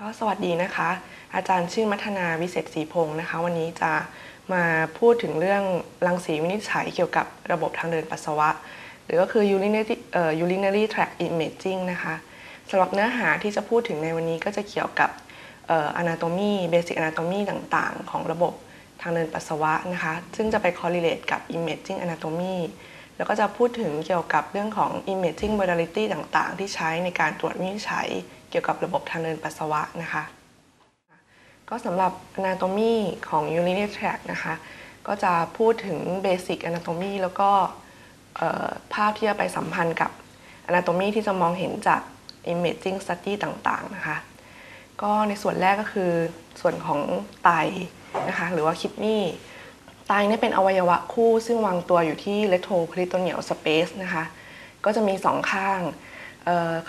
ก็สวัสดีนะคะ อาจารย์ชื่อมัทนาวิเศษศรีพงศ์นะคะ วันนี้จะมาพูดถึงเรื่องรังสีวินิจฉัยเกี่ยวกับระบบทางเดินปัสสาวะ หรือก็คือ urinary เอ่อ urinary tract imaging นะคะสำหรับเนื้อหาที่จะพูดถึงในวันนี้ก็จะเกี่ยวกับเอ่อ anatomy basic anatomy ต่างๆ ของระบบทางเดินปัสสาวะนะคะ ซึ่งจะไป correlate กับ imaging anatomy แล้วก็จะพูดถึงเกี่ยวกับเรื่องของ imaging modality ต่างๆ ที่ใช้ในการตรวจวินิจฉัย กี่ยวกับระบบทางเดินปัสสาวะนะคะ ก็สำหรับ anatomy ของ urinary tract นะคะ ก็จะพูดถึง basic anatomy แล้วก็ภาพที่จะไปสัมพันธ์กับ anatomy ที่จะมองเห็นจาก imaging study ต่างๆนะคะ ก็ในส่วนแรกก็คือส่วนของไตนะคะหรือว่าคิดนี่ไตเนี่ยเป็นอวัยวะคู่ซึ่งวางตัวอยู่ที่ retroperitoneal space นะคะ ก็จะมีสองข้าง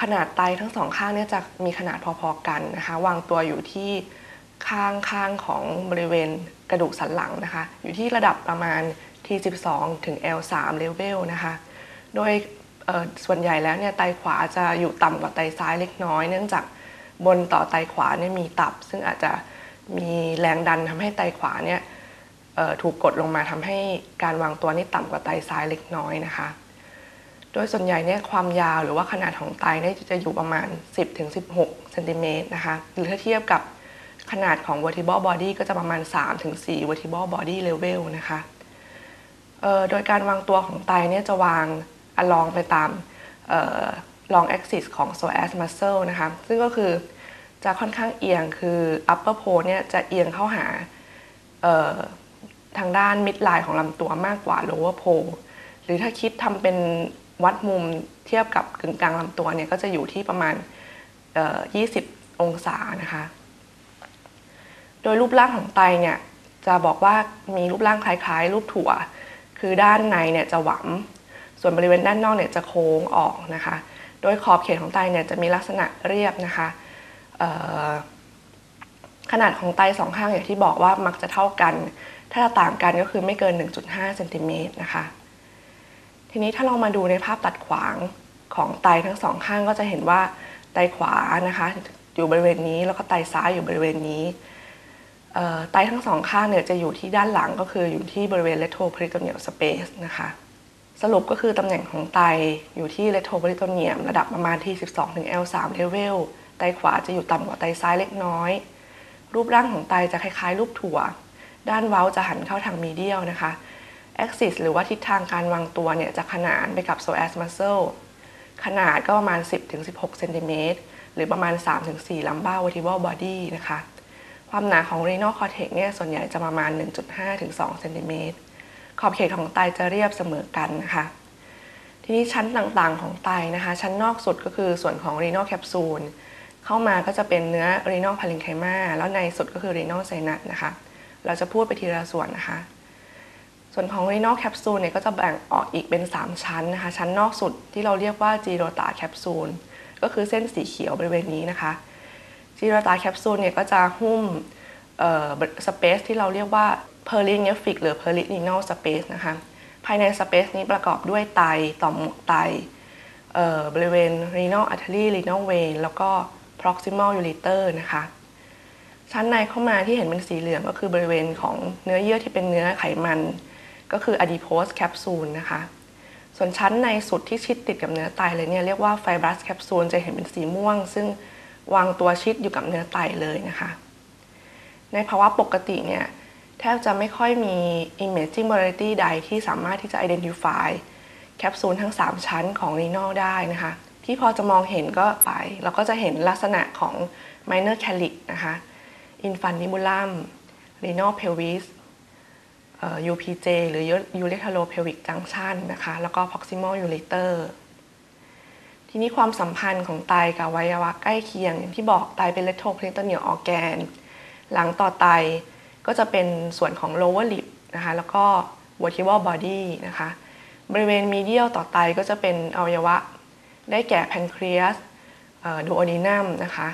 ขนาดไตทั้งสองข้างเนี่ยจะมีขนาดพอๆกันนะคะ วางตัวอยู่ที่ข้างข้างของบริเวณกระดูกสันหลังนะคะ อยู่ที่ระดับประมาณ T12 ถึง L3 level นะคะ โดยส่วนใหญ่แล้วเนี่ยไตขวาจะอยู่ต่ำกว่าไตซ้ายเล็กน้อย เนื่องจากบนต่อไตขวาเนี่ยมีตับ ซึ่งอาจจะมีแรงดันทำให้ไตขวาเนี่ยถูกกดลงมาทำให้การวางตัวนี่ต่ำกว่าไตซ้ายเล็กน้อยนะคะ โดยส่วนใหญ่เนี่ยความยาวหรือว่าขนาดของไตเนี่ยจะอยู่ประมาณ 10-16เซนติเมตรนะคะหรือถ้าเทียบกับขนาดของ vertebral body ก็จะประมาณ 3-4 vertebral body level นะคะเอ่อโดยการวางตัวของไตเนี่ยจะวาง along ไปตามเอ่อ long axis ของ psoas muscle นะคะซึ่งก็คือจะค่อนข้างเอียงคือ upper pole เนี่ยจะเอียงเข้าหาทางด้าน midline ของลำตัวมากกว่า lower pole หรือถ้าคิดทำเป็น วัดมุมเทียบกับกึ่งกลางลำตัวเนี่ยก็จะอยู่ที่ประมาณ 20 องศานะคะ โดยรูปร่างของไตเนี่ยจะบอกว่ามีรูปร่างคล้ายๆ รูปถั่ว คือด้านในเนี่ยจะหวำส่วนบริเวณด้านนอกเนี่ยจะโค้งออกนะคะ โดยขอบเขตของไตเนี่ยจะมีลักษณะเรียบนะคะขนาดของไตสองข้างอย่างที่บอกว่ามักจะเท่ากัน ถ้าต่างกันก็คือไม่เกิน 1.5เซนติเมตรนะคะ ทีนี้ถ้าเรามาดูในภาพตัดขวางของไตทั้งสองข้างก็จะเห็นว่าไตขวานะคะอยู่บริเวณนี้แล้วก็ไตซ้ายอยู่บริเวณนี้ไตทั้งสองข้างเนี่ยจะอยู่ที่ด้านหลังก็คืออยู่ที่บริเวณ retroperitoneal space นะคะสรุปก็คือตำแหน่งของไตอยู่ที่ retroperitoneum ระดับประมาณที่ 12ถึง L3 level ไตขวาจะอยู่ต่ำกว่าไตซ้ายเล็กน้อย รูปร่างของไตจะคล้ายๆ รูปถั่ว ด้านเว้าจะหันเข้าทางมีเดียลนะคะ axis หรือว่าทิศทางการวางตัวเนี่ยจะขนานไปกับ psoas muscle ขนาดก็ประมาณ 10-16เซนติเมตรหรือประมาณ 3-4 lumbar vertebral body นะคะ ความหนาของ renal cortex เนี่ยส่วนใหญ่จะประมาณ 1.5-2เซนติเมตรขอบเขตของไตจะเรียบเสมอกันนะคะ ทีนี้ชั้นต่างๆของไตนะคะ ชั้นนอกสุดก็คือส่วนของ renal capsule เข้ามาก็จะเป็นเนื้อ renal parenchyma แล้วในสุดก็คือ renal sinus นะคะ เราจะพูดไปทีละส่วนนะคะ ส่วนของ renal capsule เนี่ยก็จะแบ่งออกอีกเป็น 3 ชั้นนะคะ ชั้นนอกสุดที่เราเรียกว่า girota capsule ก็คือเส้นสีเขียวบริเวณนี้นะคะ girota capsule เนี่ยก็จะหุ้มเอ่อ space ที่เราเรียกว่า perinephric หรือ perirenal space นะคะ ภายใน space นี้ประกอบด้วยไตต่อมหมวกไตเอ่อบริเวณ renal artery renal vein แล้วก็ proximal ureter นะคะชั้นในเข้ามาที่เห็นเป็นสีเหลืองก็คือบริเวณของเนื้อเยื่อที่เป็นเนื้อไขมัน ก็คือ adipose capsule นะคะ ส่วนชั้นในสุดที่ชิดติดกับเนื้อไตเลยเนี่ยเรียกว่า fibrous capsule จะเห็นเป็นสีม่วง ซึ่งวางตัวชิดอยู่กับเนื้อไตเลยนะคะ ในภาวะปกติเนี่ยแทบจะไม่ค่อยมี imaging modality ใดที่สามารถที่จะ identify แคปซูลทั้ง 3 ชั้นของ renal ได้นะคะ ที่พอจะมองเห็นก็ไป เราก็จะเห็นลักษณะของ minor calyx นะคะ infundibulum renal pelvis UPJ หรือ ureteropelvic junction นะคะ แล้วก็ proximal ureter ทีนี้ความสัมพันธ์ของไตกับอวัยวะใกล้เคียง อย่างที่บอกไตเป็น retroperitoneal organ หลังต่อไตก็จะเป็นส่วนของ lower lip นะคะ แล้วก็ vertebral body นะคะ บริเวณ medial ต่อไตก็จะเป็นอวัยวะ ได้แก่ pancreas ดูโอดีนัมนะคะ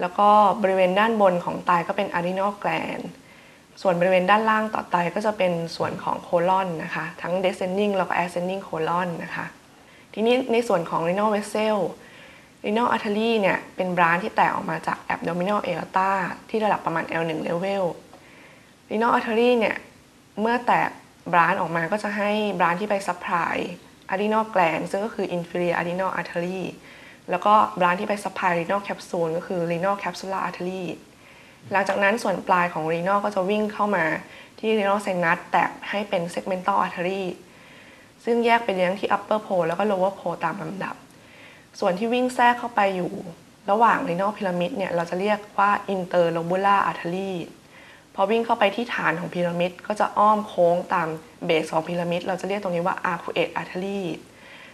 แล้วก็บริเวณด้านบนของไตก็เป็น adrenal gland ส่วนบริเวณด้านล่างต่อไตก็จะเป็นส่วนของโคลอนนะคะ ทั้ง descending แล้วก็ ascending colon นะคะ ทีนี้ในส่วนของ renal vessel renal artery เนี่ยเป็นบรานที่แตกออกมาจาก abdominal aorta ที่ระดับประมาณ L1 level renal artery เนี่ยเมื่อแตกบรานออกมาก็จะให้บรานที่ไป supply adrenal gland ซึ่งก็คือ inferior adrenal artery แล้วก็บรานที่ไป supply renal capsule ก็คือ renal capsular artery หลังจากนั้นส่วนปลายของ renal ก็จะวิ่งเข้ามาที่ renal sinus แตกให้เป็น segmental artery ซึ่งแยกไปเลี้ยงที่ upper pole แล้วก็ lower pole ตามลำดับ ส่วนที่วิ่งแทรกเข้าไปอยู่ ระหว่าง renal pyramid เนี่ยเราจะเรียกว่า interlobular artery พอวิ่งเข้าไปที่ฐานของพีระมิดก็จะอ้อมโค้งตาม base ของพีระมิดเราจะเรียกตรงนี้ว่า arcuate artery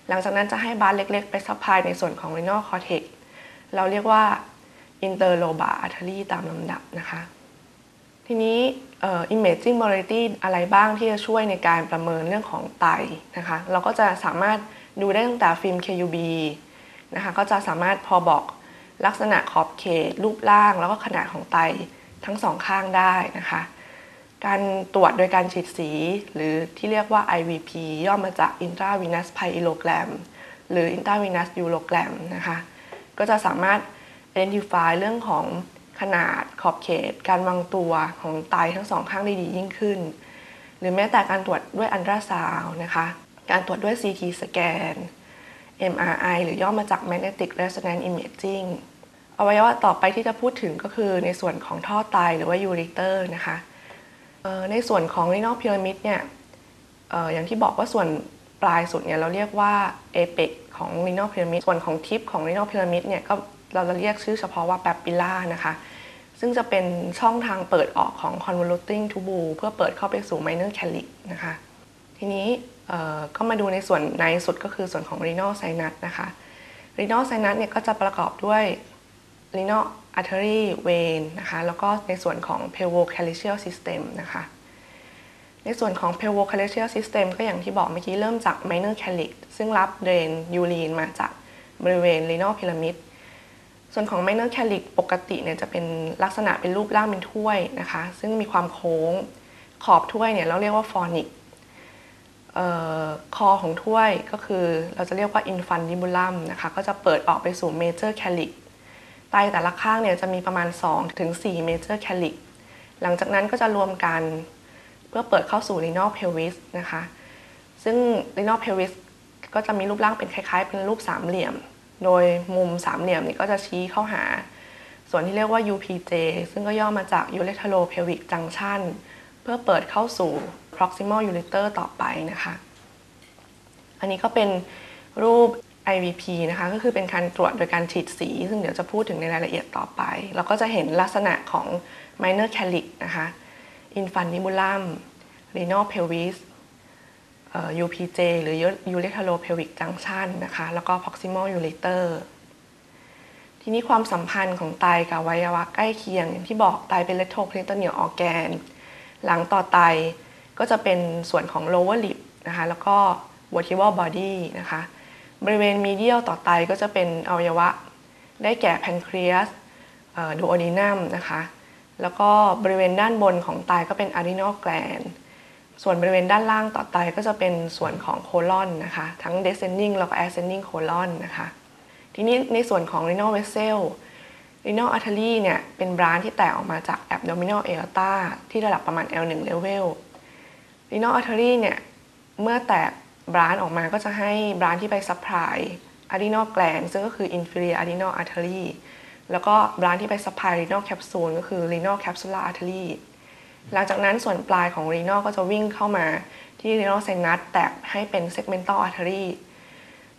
หลังจากนั้นจะให้ branch เล็กๆ ไป supply ในส่วนของ renal cortex เราเรียกว่า interlobar artery ตามลำดับนะคะ ทีนี้ imaging modality อะไรบ้างที่จะช่วยในการประเมินเรื่องของไตนะคะ เราก็จะสามารถดูได้ตั้งแต่ฟิล์ม KUB นะคะก็จะสามารถพอบอกลักษณะขอบเขต รูปร่าง แล้วก็ขนาดของไตทั้งสองข้างได้นะคะ การตรวจโดยการฉีดสี หรือที่เรียกว่า IVP ย่อมาจาก intravenous pyelogram หรือ intravenous urogram นะคะ ก็จะสามารถ identify เรื่องของขนาดขอบเขต การวางตัวของไตทั้งสองข้างได้ดียิ่งขึ้น หรือแม้แต่การตรวจด้วยอันตราซาวนะคะการตรวจด้วย CT สแกน MRI หรือย่อมาจาก magnetic resonance imaging อวัยวะต่อไปที่จะพูดถึงก็คือในส่วนของท่อไตหรือว่ายูริเตอร์นะคะในส่วนของ renal pyramid เนี่ยอย่างที่บอกว่าส่วนปลายสุดเนี่ยเราเรียกว่า apex ของ renal pyramid ส่วนของทิปของ renal pyramid เนี่ยก็ เราจะเรียกชื่อเฉพาะว่า papilla นะคะ ซึ่งจะเป็นช่องทางเปิดออกของ convoluting tubule เพื่อเปิดเข้าไปสู่ minor calyx นะคะ ทีนี้ก็มาดูในส่วนในสุดก็คือส่วนของ renal sinus นะคะ renal sinus เนี่ยก็จะประกอบด้วย renal artery vein นะคะ แล้วก็ในส่วนของ pelvocalycial system นะคะ ในส่วนของ pelvocalycial system ก็อย่างที่บอกเมื่อกี้เริ่มจาก minor calyx ซึ่งรับเดรนยูรีนมาจากบริเวณ renal pyramid ส่วนของ minor calyx ปกติเนี่ยจะเป็นลักษณะเป็นรูปร่างเป็นถ้วยนะคะ ซึ่งมีความโค้งขอบถ้วยเนี่ยเราเรียกว่า fornix คอของถ้วยก็คือเราจะเรียกว่า infundibulum นะคะ ก็จะเปิดออกไปสู่ major calyx ไตแต่ละข้างเนี่ยจะมีประมาณ2ถึง4 major calyx หลังจากนั้นก็จะรวมกันเพื่อเปิดเข้าสู่ renal pelvis นะคะ ซึ่ง renal pelvis ก็จะมีรูปร่างเป็นคล้ายๆ เป็นรูปสามเหลี่ยม โดยมุมสามเหลี่ยมนี่ก็จะชี้เข้าหา ส่วนที่เรียกว่า UPJ ซึ่งก็ย่อมาจาก ureteropelvic junction เพื่อเปิดเข้าสู่ proximal ureter ต่อไปนะคะ อันนี้ก็เป็นรูป IVP นะคะก็คือเป็นการตรวจโดยการฉีดสี ซึ่งเดี๋ยวจะพูดถึงในรายละเอียดต่อไป เราก็จะเห็นลักษณะของ minor calyx นะคะ infundibulum renal pelvis UPJ หรือ ureteropelvic junction นะคะ แล้วก็ proximal ureter ทีนี้ความสัมพันธ์ของไตกับอวัยวะใกล้เคียง อย่างที่บอกไตเป็น retroperitoneal organ หลังต่อไตก็จะเป็นส่วนของ lower lip นะคะ แล้วก็ vertebral body นะคะ บริเวณมีเดียลต่อไตก็จะเป็นอวัยวะ ได้แก่แพนครีสดูโอดีนัมนะคะ แล้วก็บริเวณด้านบนของไตก็เป็นอะ ส่วนบริเวณด้านล่างต่อไตก็จะเป็นส่วนของโคลอนนะคะ ทั้ง descending แล้วก็ ascending colon นะคะ ทีนี้ในส่วนของ renal vessel renal artery เนี่ยเป็นบรานที่แตกออกมาจาก abdominal aorta ที่ระดับประมาณ L1 level renal artery เนี่ยเมื่อแตกบรานออกมาก็จะให้บรานที่ไป supply adrenal gland ซึ่งก็คือ inferior adrenal artery แล้วก็บรานที่ไป supply renal capsule ก็คือ renal capsular artery หลังจากนั้นส่วนปลายของ renal ก็จะวิ่งเข้ามาที่ renal sinus แตกให้เป็น segmental artery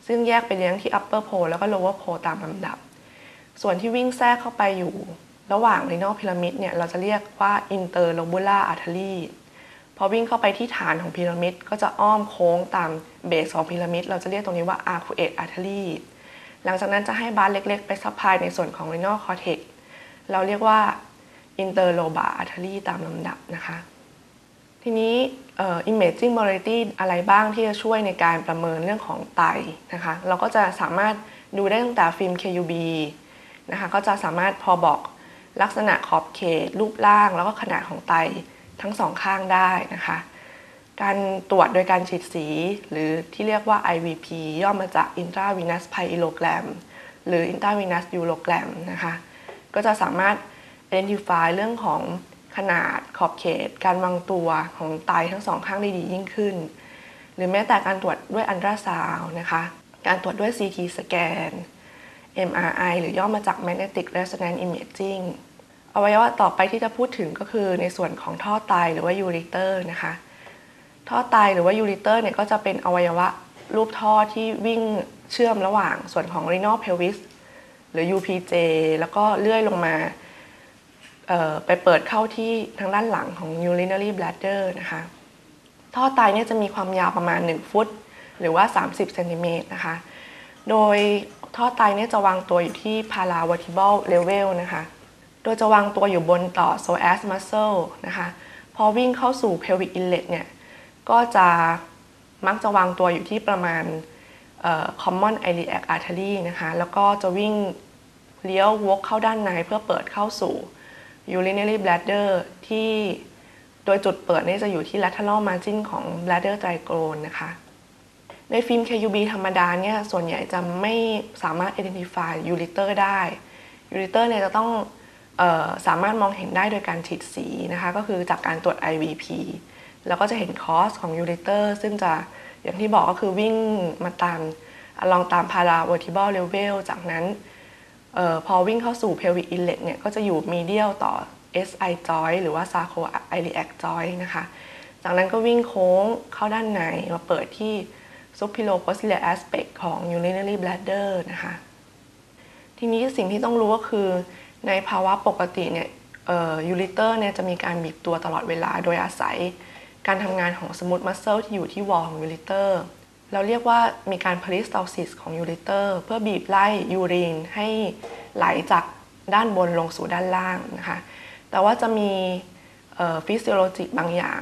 ซึ่งแยกไปเลี้ยงที่ upper pole แล้วก็ lower pole ตามลำดับ ส่วนที่วิ่งแทรกเข้าไปอยู่ระหว่าง renal pyramid เนี่ยเราจะเรียกว่า interlobular artery พอวิ่งเข้าไปที่ฐานของพีระมิดก็จะอ้อมโค้งตามbase ของพีระมิดเราจะเรียกตรงนี้ว่า arcuate artery หลังจากนั้นจะให้ branch เล็ก ๆ ไป supply ในส่วนของ renal cortex เราเรียกว่า interlobar artery ตามลำดับนะคะ ทีนี้ imaging modality อะไรบ้างที่จะช่วยในการประเมินเรื่องของไตนะคะ เราก็จะสามารถดูได้ตั้งแต่ฟิล์ม KUB นะคะก็จะสามารถพอบอกลักษณะขอบเขต รูปร่าง แล้วก็ขนาดของไตทั้งสองข้างได้นะคะ การตรวจโดยการฉีดสี หรือที่เรียกว่า IVP ย่อมาจาก intravenous pyelogram หรือ intravenous urogram นะคะ ก็จะสามารถ identify เรื่องของขนาดขอบเขต การวางตัวของไตทั้งสองข้างได้ดียิ่งขึ้น หรือแม้แต่การตรวจด้วยอันตราซาวนะคะ การตรวจด้วย CT สแกน MRI หรือย่อมาจาก Magnetic Resonance Imaging อวัยวะต่อไปที่จะพูดถึงก็คือในส่วนของท่อไตหรือว่ายูริเตอร์นะคะ ท่อไตหรือว่ายูริเตอร์เนี่ยก็จะเป็นอวัยวะรูปท่อที่วิ่งเชื่อมระหว่างส่วนของ renal pelvis หรือ UPJ แล้วก็เลื่อยลงมา ไปเปิดเข้าที่ทางด้านหลังของ urinary bladder นะคะ ท่อไตเนี่ยจะมีความยาวประมาณ 1 ฟุต หรือว่า 30เซนติเมตรนะคะ โดยท่อไตเนี่ยจะวางตัวอยู่ที่ paravertebral level นะคะ โดยจะวางตัวอยู่บนต่อ psoas muscle นะคะ พอวิ่งเข้าสู่ pelvic inlet เนี่ย ก็จะมักจะวางตัวอยู่ที่ประมาณ common iliac artery นะคะ แล้วก็จะวิ่งเลี้ยววกเข้าด้านในเพื่อเปิดเข้าสู่ urinary bladder ที่โดยจุดเปิดนี่จะอยู่ที่ lateral margin ของ bladder trigon นะคะในฟิล์ม KUB ธรรมดาเนี่ยส่วนใหญ่จะไม่สามารถ identify ureter ได้ ureter เนี่ยจะต้องออสามารถมองเห็นได้โดยการฉีดสีนะคะก็คือจากการตรวจ IVP แล้วก็จะเห็นคอสของ ureter ซึ่งจะอย่างที่บอกก็คือวิ่งมาตามลองตาม paravertebral level จากนั้น ออพอวิ่งเข้าสู่ pelvic inlet เนี่ยก็จะอยู่ medial ต่อ SI joint หรือว่า sacroiliac joint นะคะ จากนั้นก็วิ่งโค้งเข้าด้านในมาเปิดที่ superoposterior aspect ของ urinary bladder นะคะ ทีนี้สิ่งที่ต้องรู้ก็คือในภาวะปกติเนี่ย ureter เนี่ยจะมีการบีบตัวตลอดเวลาโดยอาศัยการทำงานของ smooth muscle ที่อยู่ที่ wall ของ ureter เราเรียกว่ามีการ peristalsis ของ ureter เพื่อบีบไล่ urine ให้ไหลจากด้านบนลงสู่ด้านล่างนะคะแต่ว่าจะมี physiologic บางอย่าง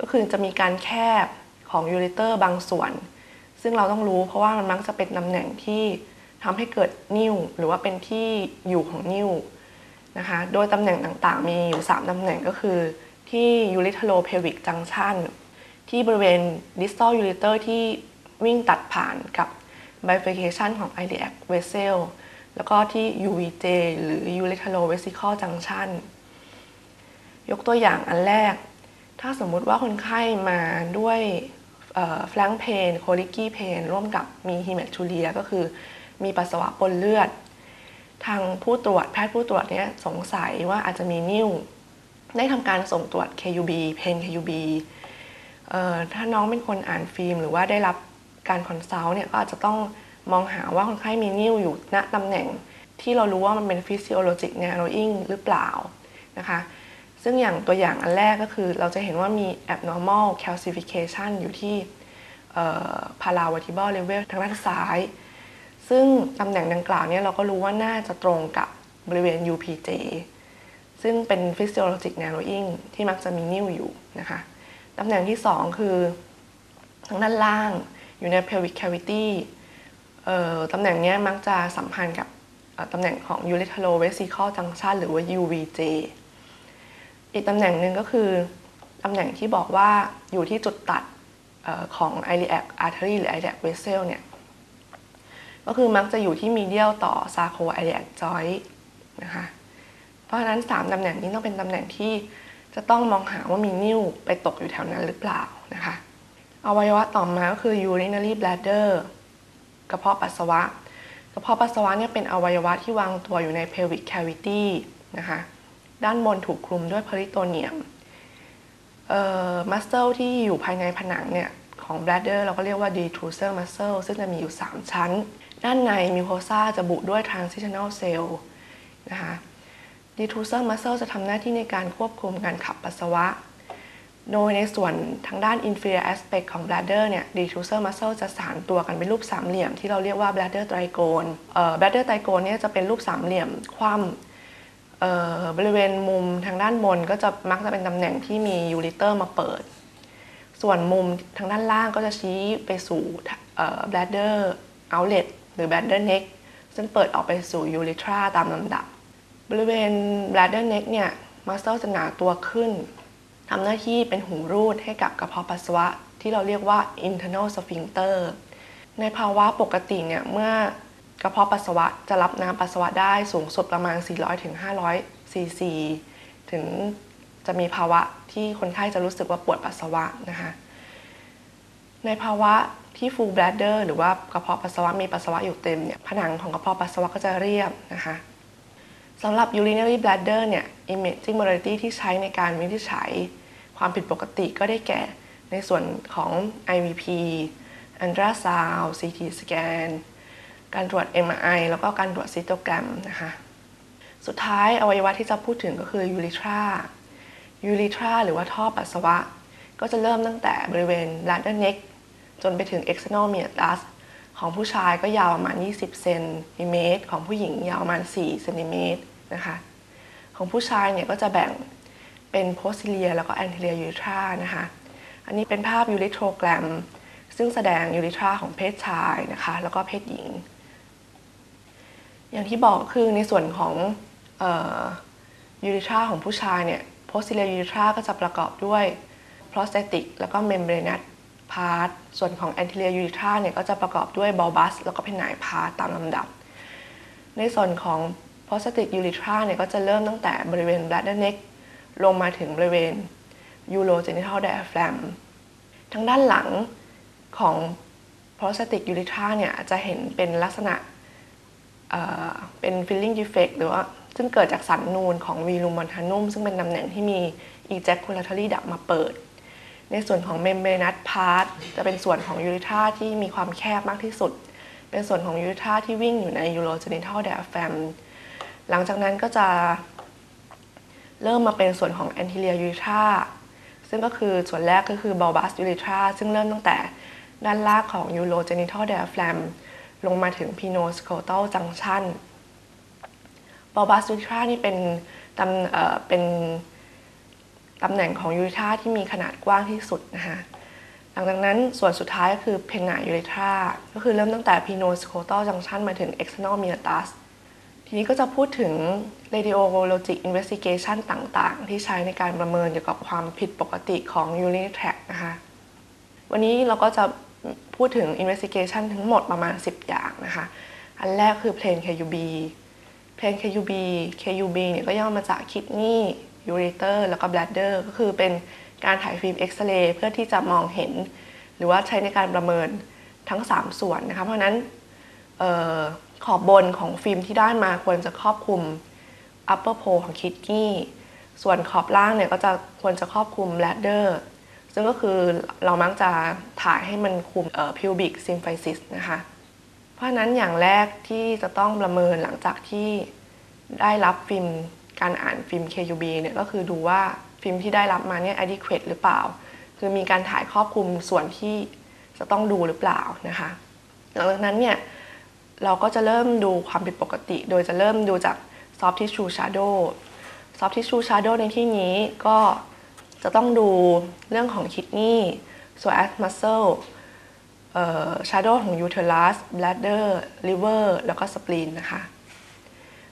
ก็คือจะมีการแคบของ ureter บางส่วน ซึ่งเราต้องรู้เพราะว่ามันมักจะเป็นตำแหน่งที่ทำให้เกิดนิ่วหรือว่าเป็นที่อยู่ของนิ่วนะคะโดยตำแหน่งต่างๆ มีอยู่ 3ตำแหน่งก็คือที่ ureteropelvic junction ที่บริเวณ distal ureter ที่ วิ่งตัดผ่านกับ bifurcation ของ iliac vessel แล้วก็ที่ UVJ หรือ ureterovesical junction ยกตัวอย่างอันแรก ถ้าสมมุติว่าคนไข้มาด้วย flank pain colicky pain ร่วมกับมี hematuria ก็คือมีปัสสาวะปนเลือด ทางผู้ตรวจแพทย์ผู้ตรวจเนี้ยสงสัยว่าอาจจะมีนิ่ว ได้ทำการส่งตรวจ KUB plain KUB ถ้าน้องเป็นคนอ่านฟิล์ม หรือว่าได้รับ การ consult เนี่ยก็อาจจะต้องมองหาว่าคนไข้มีนิ่วอยู่ณตำแหน่ง ที่เรารู้ว่ามันเป็น physiologic narrowing หรือเปล่านะคะซึ่งอย่างตัวอย่างอันแรกก็คือเราจะเห็นว่ามี abnormal calcification อยู่ที่ paravertebral level ทางด้านซ้าย ซึ่งตำแหน่งดังกล่าวนี้เราก็รู้ว่าน่าจะตรงกับบริเวณ UPJ ซึ่งเป็น physiologic narrowing ที่มักจะมีนิ่วอยู่นะคะ ตำแหน่งที่ 2 คือ ทางด้านล่าง อยู่ใน pelvic cavity ตำแหน่งนี้มักจะสัมพันธ์กับตำแหน่งของ ureterovesical junction หรือว่า UVJ อีกตำแหน่งหนึ่งก็คือ ตำแหน่งที่บอกว่าอยู่ที่จุดตัดของ iliac artery หรือ iliac vessel เนี่ย ก็คือมักจะอยู่ที่ medial ต่อ sacroiliac joint นะคะ เพราะฉะนั้น 3 ตำแหน่งนี้ต้องเป็นตำแหน่งที่จะต้องมองหาว่ามีนิ่วไปตกอยู่แถวนั้นหรือเปล่านะคะ อวัยวะต่อมาก็คือ urinary bladder กระเพาะปัสสาวะ กระเพาะปัสสาวะเนี่ยเป็นอวัยวะที่วางตัวอยู่ใน pelvic cavity นะคะ ด้านบนถูกคลุมด้วยพริโตเนียมมัสเซลที่อยู่ภายในผนังเนี่ยของ bladder เราก็เรียกว่า detrusor muscle ซึ่งจะมีอยู่ 3 ชั้น ด้านในมิโคซาจะบุด้วย transitional cell นะคะ detrusor muscle จะทำหน้าที่ในการควบคุมการขับปัสสาวะ โดยในส่วนทางด้าน inferior aspect ของ bladder เนี่ย detrusor muscle จะสานตัวกันเป็นรูปสามเหลี่ยมที่เราเรียกว่า bladder trigone bladder trigone เนี่ยจะเป็นรูปสามเหลี่ยมคว่ำบริเวณมุมทางด้านบนก็จะมักจะเป็นตำแหน่งที่มียูริเตอร์มาเปิด ส่วนมุมทางด้านล่างก็จะชี้ไปสู่ bladder outlet หรือ bladder neck ซึ่งเปิดออกไปสู่ urethra ตามลำดับ บริเวณ bladder neck เนี่ยมัสเซลจะหนาตัวขึ้น ทำหน้าที่เป็นหูรูดให้กับกระเพาะปัสสาวะ ที่เราเรียกว่า internal sphincter ในภาวะปกติเนี่ยเมื่อกระเพาะปัสสาวะจะรับน้ำปัสสาวะได้สูงสุดประมาณ 400ถึง500ซีซีถึงจะมีภาวะที่คนไข้จะรู้สึกว่าปวดปัสสาวะนะคะในภาวะที่ full bladder หรือว่ากระเพาะปัสสาวะมีปัสสาวะอยู่เต็มเนี่ยผนังของกระเพาะปัสสาวะก็จะเรียบนะคะสำหรับ urinary bladder เนี่ย imaging modality ที่ใช้ในการวินิจฉัย ความผิดปกติก็ได้แก่ ในส่วนของ IVP ultrasound CT scan การตรวจ MRI แล้วก็การตรวจซิโตแกรมนะคะ สุดท้ายอวัยวะที่จะพูดถึงก็คือยูริทรายูริทราหรือว่าท่อปัสสาวะ ก็จะเริ่มตั้งแต่บริเวณ bladder neck จนไปถึง external meatus ของผู้ชายก็ยาวประมาณ 20 เซนติเมตร ของผู้หญิงยาวประมาณ 4 เซนติเมตรนะคะ ของผู้ชายเนี่ยก็จะแบ่ง เป็น posterior แล้วก็ anterior urethra นะคะ อันนี้เป็นภาพ urethrogram ซึ่งแสดงยูริทราของเพศชายนะคะ แล้วก็เพศหญิง อย่างที่บอกคือในส่วนของยูริทราของผู้ชายเนี่ย posterior urethra ก็จะประกอบด้วย prostatic แล้วก็ membranous part ส่วนของ anterior urethra เนี่ยก็จะประกอบด้วย bulbous แล้วก็ penile part ตามลำดับ ในส่วนของ prostatic urethra เนี่ยก็จะเริ่มตั้งแต่บริเวณ bladder neck ลงมาถึงบริเวณ urogenital diaphragm ทางด้านหลังของ prostatic urethra เนี่ยจะเห็นเป็นลักษณะเเป็น filling defect หรือว่าซึ่งเกิดจากสันนูนของ v l u m e n t a n u m ซึ่งเป็นตำแหน่งที่มี ejaculatory duct มาเปิด ในส่วนของ membranous part จะเป็นส่วนของ urethra ที่มีความแคบมากที่สุด เป็นส่วนของ urethra ที่วิ่งอยู่ใน urogenital diaphragm หลังจากนั้นก็จะ เริ่มมาเป็นส่วนของ anterior urethra ซึ่งก็คือส่วนแรกก็คือ bulbous urethra ซึ่งเริ่มตั้งแต่ด้านล่างของ urogenital diaphragm ลงมาถึง penoscrotal junction bulbous urethra นี่เป็นตำเอ่อเป็นตำแหน่งของ urethra ที่มีขนาดกว้างที่สุดนะคะหลังจากนั้นส่วนสุดท้ายก็คือ penile urethra ก็คือเริ่มตั้งแต่ penoscrotal junction มาถึง external meatus ทีนี้ก็จะพูดถึง radiologic investigation ต่างๆ ที่ใช้ในการประเมินเกี่ยวกับความผิดปกติของ urinary tract นะคะ วันนี้เราก็จะพูดถึง investigation ทั้งหมดประมาณ 10 อย่างนะคะ อันแรกคือ plain KUB plain KUB KUB เนี่ยก็ย่อมาจาก kidney ureter แล้วก็ bladder ก็คือเป็นการถ่ายฟิล์มเอ็กซเรย์เพื่อที่จะมองเห็น หรือว่าใช้ในการประเมินทั้ง 3 ส่วนนะคะ เพราะนั้น ขอบบนของฟิล์มที่ได้มาควรจะครอบคลุม upper pole ของ kidney ส่วนขอบล่างเนี่ยก็จะควรจะครอบคลุม ladder ซึ่งก็คือเรามักจะถ่ายให้มันคุม pubic symphysis นะคะ เพราะนั้นอย่างแรกที่จะต้องประเมินหลังจากที่ได้รับฟิล์มการอ่านฟิล์ม KUB เนี่ยก็คือดูว่าฟิล์มที่ได้รับมาเนี่ย adequate หรือเปล่า คือมีการถ่ายครอบคลุมส่วนที่จะต้องดูหรือเปล่านะคะ หลังจากนั้นเนี่ย เราก็จะเริ่มดูความผิดปกติ โดยจะเริ่มดูจาก soft tissue shadow soft tissue shadow ในที่นี้ก็จะต้องดูเรื่องของ kidney psoas muscle shadow ของ uterus bladder liver แล้วก็ spleen นะคะ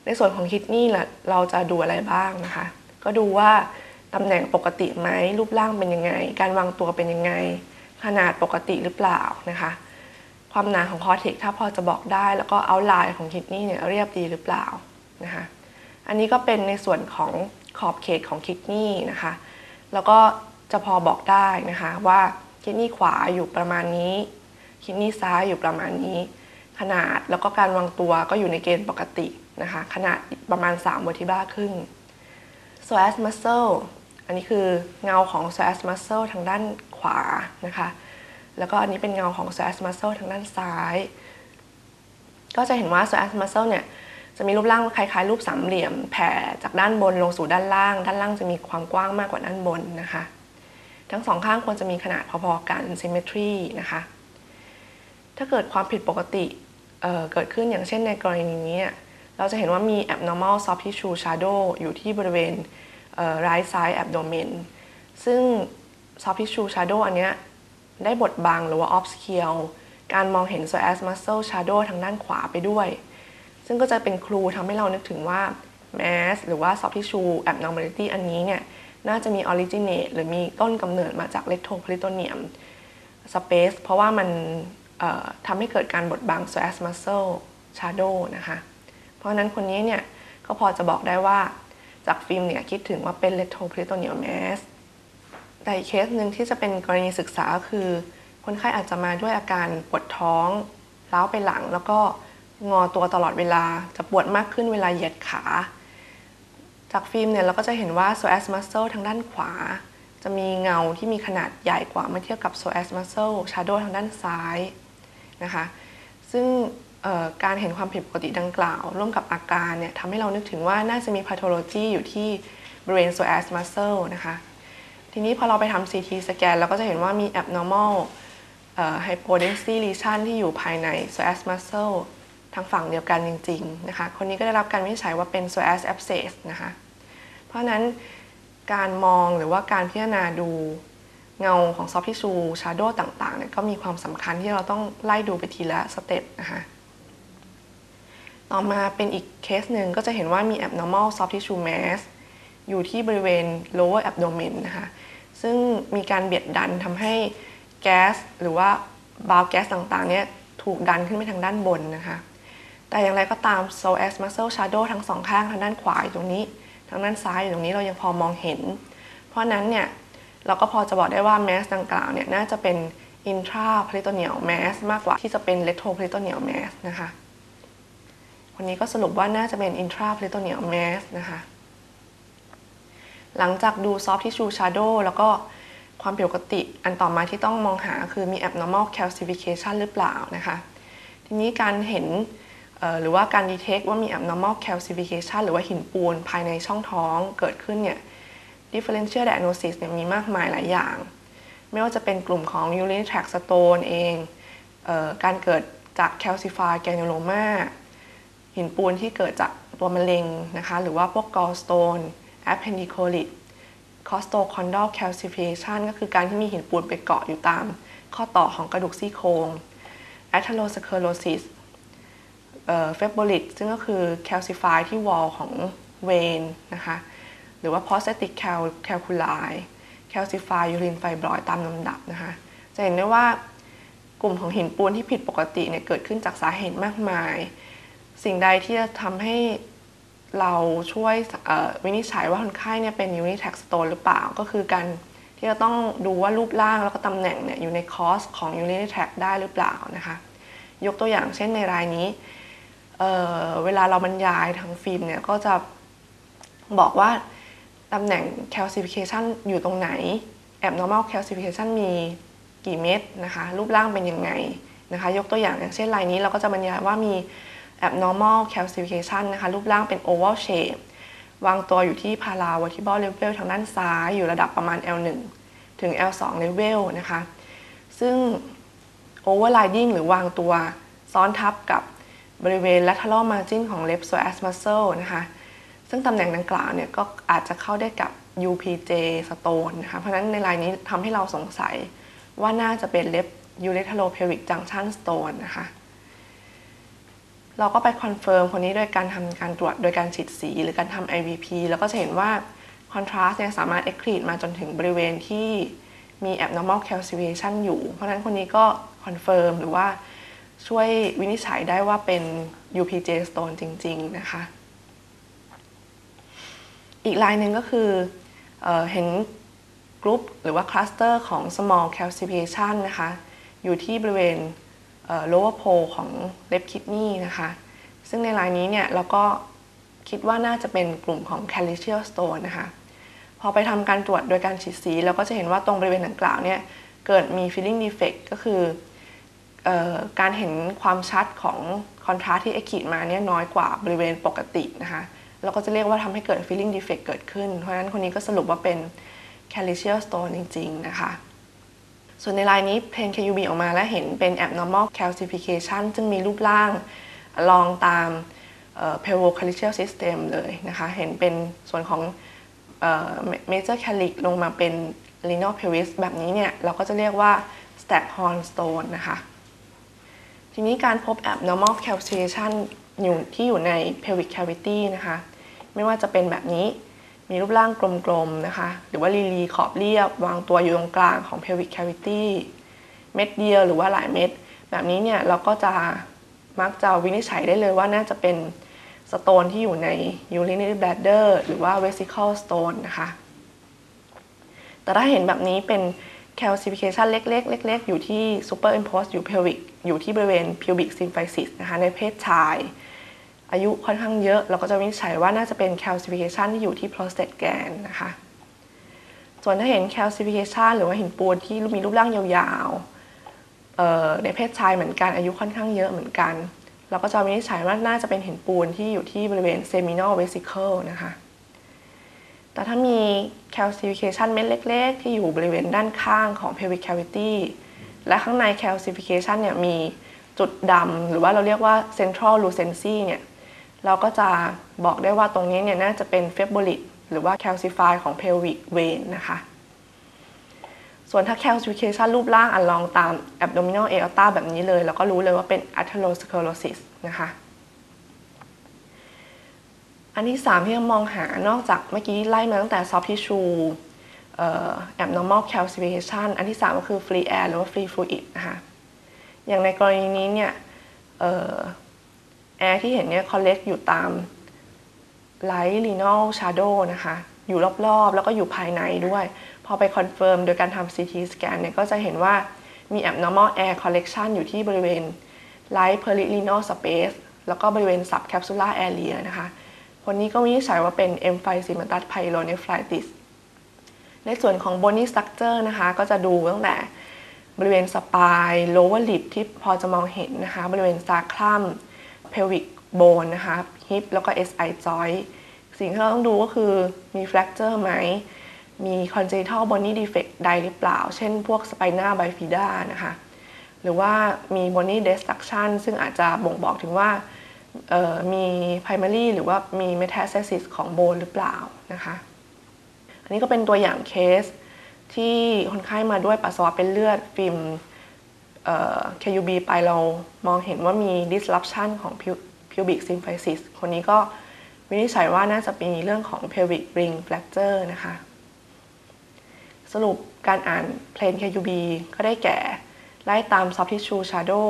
ในส่วนของ kidney เราจะดูอะไรบ้างนะคะ ก็ดูว่าตำแหน่งปกติไหมรูปร่างเป็นยังไง การวางตัวเป็นยังไง ขนาดปกติหรือเปล่านะคะ ความหนาของคอเทกถ้าพอจะบอกได้ แล้วก็เอาไลน์ของคิดนี่เนี่ยเรียบดีหรือเปล่านะคะอันนี้ก็เป็นในส่วนของขอบเขตของคิดนี่นะคะแล้วก็จะพอบอกได้นะคะว่าคิดนี่ขวาอยู่ประมาณนี้ คิดนี่ซ้ายอยู่ประมาณนี้ ขนาดแล้วก็การวางตัวก็อยู่ในเกณฑ์ปกตินะคะขนาดประมาณ3วอทิบ้าครึ่ง so as muscle อันนี้คือเงาของ so as muscle ทางด้านขวานะคะ แล้วก็อันนี้เป็นเงาของ psoas muscle ทางด้านซ้าย ก็จะเห็นว่า psoas muscle เนี่ยจะมีรูปร่างคล้ายๆ รูปสามเหลี่ยมแผ่จากด้านบนลงสู่ด้านล่าง ด้านล่างจะมีความกว้างมากกว่าด้านบนนะคะ ทั้งสองข้างควรจะมีขนาดพอๆกัน symmetry นะคะ ถ้าเกิดความผิดปกติเเกิดขึ้นอย่างเช่นในกรณีนี้เราจะเห็นว่ามี abnormal soft tissue shadow อยู่ที่บริเวณ right side abdomen ซึ่ง soft tissue shadow อันเนี้ย ได้บดบังหรือว่า obscure การมองเห็น psoas muscle shadow ทางด้านขวาไปด้วย ซึ่งก็จะเป็นครูทำให้เรานึกถึงว่า mass หรือว่า soft tissue abnormality อันนี้เนี่ย น่าจะมี originate หรือมีต้นกำเนิดมาจาก rectoperitoneum space เพราะว่ามันทำให้เกิดการบดบัง psoas muscle shadow นะคะ เพราะฉะนั้นคนนี้เนี่ย ก็พอจะบอกได้ว่าจากฟิล์มเนี่ยคิดถึงว่าเป็น retroperitoneal mass แต่อีกเคสหนึ่งที่จะเป็นกรณีศึกษาก็คือ คนไข้อาจจะมาด้วยอาการปวดท้องล้าวไปหลัง แล้วก็งอตัวตลอดเวลาจะปวดมากขึ้นเวลาเหยียดขา จากฟิล์มเนี่ยเราก็จะเห็นว่า psoas muscle ทางด้านขวา จะมีเงาที่มีขนาดใหญ่กว่าเมื่อเทียบกับ psoas muscle shadow ทางด้านซ้ายนะคะซึ่งการเห็นความผิดปกติดังกล่าว ร่วมกับอาการเนี่ยทำให้เรานึกถึงว่าน่าจะมี pathology อยู่ที่บริเวณ psoas muscle นะคะ ทีนี้พอเราไปทำ CT สแกนเราก็จะเห็นว่ามี abnormal hypodensity lesion ที่อยู่ภายใน psoas muscle ทางฝั่งเดียวกันจริง ๆ นะคะ คนนี้ก็ได้รับการวินิจฉัยว่าเป็น psoas abscess นะคะ เพราะนั้นการมองหรือว่าการพิจารณาดูเงาของ soft tissue shadow ต่างๆเนี่ยก็มีความสำคัญที่เราต้องไล่ดูไปทีละสเต็ปนะคะต่อมาเป็นอีกเคสหนึ่งก็จะเห็นว่ามี abnormal soft tissue mass อยู่ที่บริเวณ lower abdomen นะคะ ซึ่งมีการเบียดดันทำให้แก๊สหรือว่าบาวแก๊สต่างๆเนี่ยถูกดันขึ้นไปทางด้านบนนะคะ แต่อย่างไรก็ตาม s o as muscle shadow ทั้งสองข้างทางด้านขวาอยู่ตรงนี้ ทางด้านซ้ายอยู่ตรงนี้เรายังพอมองเห็น เพราะนั้นเนี่ยเราก็พอจะบอกได้ว่า mass ดังกล่าวเนี่ยน่าจะเป็น intraperitoneal mass มากกว่าที่จะเป็น retroperitoneal mass นะคะคนนี้ก็สรุปว่าน่าจะเป็น intraperitoneal mass นะคะ หลังจากดู soft tissue shadow แล้วก็ความผิดปกติอันต่อมาที่ต้องมองหาคือมี abnormal calcification หรือเปล่านะคะ ทีนี้การเห็นหรือว่าการ detect ว่ามี abnormal calcification หรือว่าหินปูนภายในช่องท้องเกิดขึ้นเนี่ย differential diagnosis เนี่ยมีมากมายหลายอย่าง ไม่ว่าจะเป็นกลุ่มของ urinary tract stone เองเออการเกิดจาก calcified granuloma หินปูนที่เกิดจากตัวมะเร็งนะคะ หรือว่าพวก gallstone appendiculit costochondral calcification ก็คือการที่มีหินปูนไปเกาะอยู่ตาม ข้อต่อของกระดูกซี่โครง atherosclerosis เฟบ b ลิ t ซึ่งก็คือ calcify ที่ wall ของเวนนะคะ หรือว่า prosthetic calculi calcify urine fibroid ตามลำดับนะคะ จะเห็นได้ว่ากลุ่มของหินปูนที่ผิดปกติเนี่ยเกิดขึ้นจากสาเหตุมากมาย สิ่งใดที่จะทำให้ เราช่วยวินิจฉัยว่าคนไข้เนี่ยเป็น unitax stone หรือเปล่า ก็คือการที่จะต้องดูว่ารูปร่างแล้วก็ตำแหน่งเนี่ยอยู่ในคอสของ unitax ได้หรือเปล่านะคะ ยกตัวอย่างเช่นในรายนี้เเวลาเราบรรยายทางฟิล์มเนี่ยก็จะบอกว่าตำแหน่ง calcification อยู่ตรงไหน abnormal calcification มีกี่เม็ดนะคะ รูปร่างเป็นยังไงนะคะ ยกตัวอย่างอย่างเช่นรายนี้เราก็จะบรรยายว่ามี abnormal calcification นะคะรูปร่างเป็น oval shape วางตัวอยู่ที่ paravertebral level ทางด้านซ้ายอยู่ระดับประมาณ L1 ถึง L2 level นะคะ ซึ่ง overriding หรือวางตัวซ้อนทับกับบริเวณ lateral margin ของ left psoas muscle นะคะ ซึ่งตำแหน่งดังกล่าวเนี่ยก็อาจจะเข้าได้กับ UPJ stone นะคะ เพราะนั้นในรายนี้ทำให้เราสงสัยว่าน่าจะเป็น left ureteropelvic junction stone นะคะ เราก็ไป confirm คนนี้โดยการทำการตรวจโดยการฉีดสีหรือการทำ IVP แล้วก็จะเห็นว่า contrast เนี่ยสามารถ excrete มาจนถึงบริเวณที่มี abnormal calcification อยู่ เพราะฉะนั้นคนนี้ก็ confirm หรือว่าช่วยวินิจฉัยได้ว่าเป็น UPJ stone จริง ๆ นะคะ อีกรายหนึ่งก็คือเอเห็นกรุ๊ปหรือว่า cluster ของ small calcification นะคะ อยู่ที่บริเวณ lower pole ของ left kidney นะคะ ซึ่งในรายนี้เนี่ยเราก็คิดว่าน่าจะเป็นกลุ่มของ calicial stone นะคะ พอไปทำการตรวจโดยการฉีดสีเราก็จะเห็นว่าตรงบริเวณดังกล่าวเนี่ยเกิดมี filling defect ก็คืออการเห็นความชัดของคอนทราสที่เอขีดมาเนี่ยน้อยกว่าบริเวณปกตินะคะเราก็จะเรียกว่าทำให้เกิด filling defect เกิดขึ้น เพราะฉะนั้นคนนี้ก็สรุปว่าเป็น calicial stone จริง ๆ นะคะ ส่วนในลายนี้เพน KUB ออกมาและเห็นเป็น abnormal calcification ซึ่งมีรูปร่างลองตาม p e l v o c a l i c i a l system เลยนะคะ เห็นเป็นส่วนของ major calyx ลงมาเป็น renal pelvis แบบนี้เนี่ย เราก็จะเรียกว่า staghorn stone นะคะ ทีนี้การพบ abnormal calcification อยู่ที่อยู่ใน pelvic cavity นะคะ ไม่ว่าจะเป็นแบบนี้ มีรูปร่างกลมๆนะคะ หรือว่าลีลีขอบเรียบ วางตัวอยู่ตรงกลางของ pelvic cavity เม็ดเดียวหรือว่าหลายเม็ด แบบนี้เนี่ยเราก็จะมักจะวินิจฉัยได้เลยว่าน่าจะเป็นสโตนที่อยู่ใน urinary bladder หรือว่า vesical stone นะคะ แต่ถ้าเห็นแบบนี้เป็น calcification เล็กๆเล็กๆ อยู่ที่ superimpose อยู่ pelvic อยู่ที่บริเวณ pubic symphysis นะคะในเพศชาย อายุค่อนข้างเยอะ เราก็จะวินิจฉัยว่าน่าจะเป็น calcification ที่อยู่ที่ prostate gland นะคะ ส่วนถ้าเห็น calcification หรือว่าหินปูนที่มีรูปร่างยาวๆในเพศชายเหมือนกันอายุค่อนข้างเยอะเหมือนกัน เราก็จะวินิจฉัยว่าน่าจะเป็นหินปูนที่อยู่ที่บริเวณ seminal vesicle นะคะ แต่ถ้ามี calcification เม็ดเล็ก ๆ ที่อยู่บริเวณด้านข้างของ pelvic cavity และข้างใน calcification เนี่ยมีจุดดำหรือว่าเราเรียกว่า central lucency เนี่ย เราก็จะบอกได้ว่าตรงนี้เนี่ยน่าจะเป็น fibrolytic หรือว่า calcify ของ pelvic vein นะคะ ส่วนถ้า calcification รูปร่างอันลองตาม abdominal aorta แบบนี้เลย เราก็รู้เลยว่าเป็น atherosclerosis นะคะ อันที่ 3 ที่เรามองหานอกจากเมื่อกี้ไล่มาตั้งแต่ soft tissue abnormal calcification อันที่ 3 ก็คือ free air หรือว่า free fluid นะคะ อย่างในกรณีนี้เนี่ย แอร์ที่เห็นเนี่ย collect อยู่ตาม right renal shadow นะคะ อยู่รอบๆ แล้วก็อยู่ภายในด้วย พอไป confirm โดยการทำ CT scan เนี่ยก็จะเห็นว่ามี abnormal air collection อยู่ที่บริเวณ right perirenal space แล้วก็บริเวณ subcapsular area นะคะ คนนี้ก็วินิจฉัยว่าเป็น emphysematous pyelonephritis ในส่วนของ bony structure นะคะ ก็จะดูตั้งแต่บริเวณสปาย lower lip ที่พอจะมองเห็นนะคะ บริเวณ sacrum pelvic bone นะคะ hip แล้วก็ SI joint สิ่งที่เราต้องดูก็คือมี fracture ไหม มี congenital bony defect ใดหรือเปล่า เช่นพวก spina bifida นะคะ หรือว่ามี bony destruction ซึ่งอาจจะบ่งบอกถึงว่ามี primary หรือว่ามี metastasis ของโบนหรือเปล่านะคะ อันนี้ก็เป็นตัวอย่างเคสที่คนไข้มาด้วยปัสสาวะเป็นเลือดฟิล์ม KUB ไปเรามองเห็นว่ามี disruption ของ pubic symphysis คนนี้ก็วินิจฉัยว่าน่าจะมีเรื่องของ pelvic ring fracture นะคะ สรุปการอ่าน plain KUB ก็ได้แก่ ไล่ตาม soft tissue shadow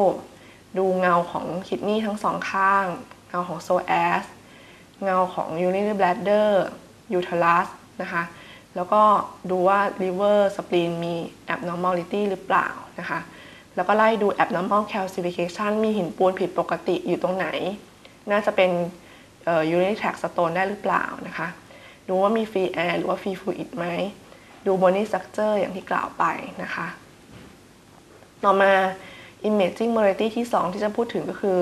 ดูเงาของคิดนี่ทั้งสองข้าง เงาของ psoas เงาของ urinary bladder uterus นะคะ แล้วก็ดูว่า liver spleen มี abnormality หรือเปล่านะคะ แล้วก็ไล่ดู abnormal calcification มีหินปูนผิดปกติอยู่ตรงไหน น่าจะเป็น urinary tract stone ได้หรือเปล่านะคะ ดูว่ามี free air หรือว่า free fluid ไหม ดู bony structure อย่างที่กล่าวไปนะคะ ต่อมา imaging modality ที่ 2 ที่จะพูดถึงก็คือ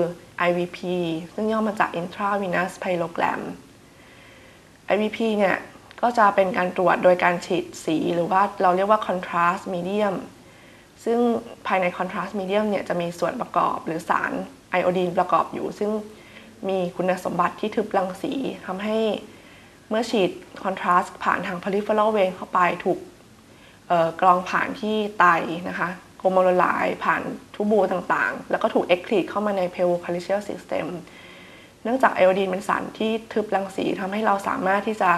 IVP ซึ่งย่อมาจาก intravenous pyelogram IVP เนี่ย ก็จะเป็นการตรวจโดยการฉีดสีหรือว่าเราเรียกว่า contrast medium ซึ่งภายใน contrast medium เนี่ยจะมีส่วนประกอบหรือสารไอโอดีนประกอบอยู่ ซึ่งมีคุณสมบัติที่ทึบรังสีทำให้เมื่อฉีด contrast ผ่านทาง peripheral vein เข้าไปถูกกรองผ่านที่ไตนะคะโกมลลายผ่านทูบูต่างๆ แล้วก็ถูกเอ็กคลีดเข้ามาใน pelvocalicial system เนื่องจากไอโอดีนเป็นสารที่ทึบรังสีทำให้เราสามารถที่จะ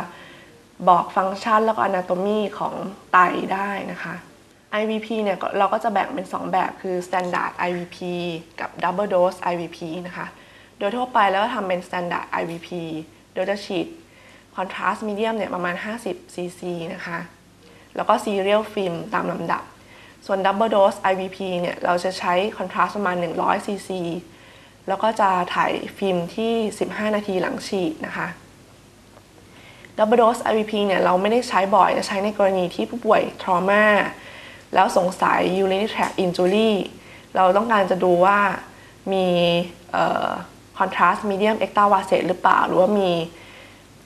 บอกฟังก์ชันแล้วก็ anatomy ของไตได้นะคะ IVP เนี่ยเราก็จะแบ่งเป็น 2 แบบคือ standard IVP กับ double dose IVP นะคะ โดยทั่วไปแล้วทำเป็น standard IVP โดยจะฉีด contrast medium เนี่ยประมาณ 50 cc นะคะ แล้วก็ serial film ตามลำดับ ส่วน double dose IVP เนี่ยเราจะใช้ contrast ประมาณ 100 cc แล้วก็จะถ่ายฟิล์มที่ 15 นาทีหลังฉีดนะคะ double dose IVP เนี่ยเราไม่ได้ใช้บ่อยจะใช้ในกรณีที่ผู้ป่วย trauma แล้วสงสัย urinary tract injury เราต้องการจะดูว่ามี contrast medium ectavasate หรือเปล่า หรือว่ามี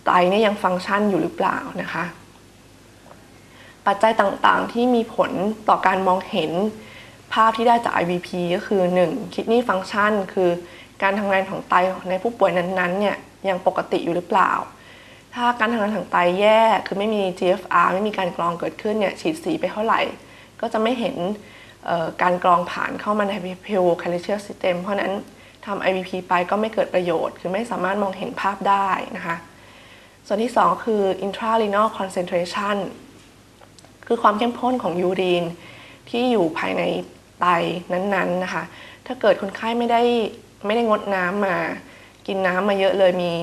ไตเนี่ยยังฟังก์ชันอยู่หรือเปล่านะคะ ปัจจัยต่างๆที่มีผลต่อการมองเห็นภาพที่ได้จาก IVP ก็คือ 1. kidney function คือการทำงานของไตในผู้ป่วยนั้นๆเนี่ยยังปกติอยู่หรือเปล่า ถ้าการทำงานของไตแย่ คือไม่มี GFR ไม่มีการกรองเกิดขึ้นเนี่ยฉีดสีไปเท่าไหร่ ก็จะไม่เห็นการกรองผ่านเข้ามาใน pelvocalicial system เพราะนั้นทำ IVP ไปก็ไม่เกิดประโยชน์ คือไม่สามารถมองเห็นภาพได้นะคะ ส่วนที่ 2 คือ intrarenal concentration คือความเข้มข้นของยูรีนที่อยู่ภายในไไตนั้นๆนะคะ ถ้าเกิดคนไข้ไม่ได้ไม่ได้งดน้ำมา กินน้ำมาเยอะเลยมี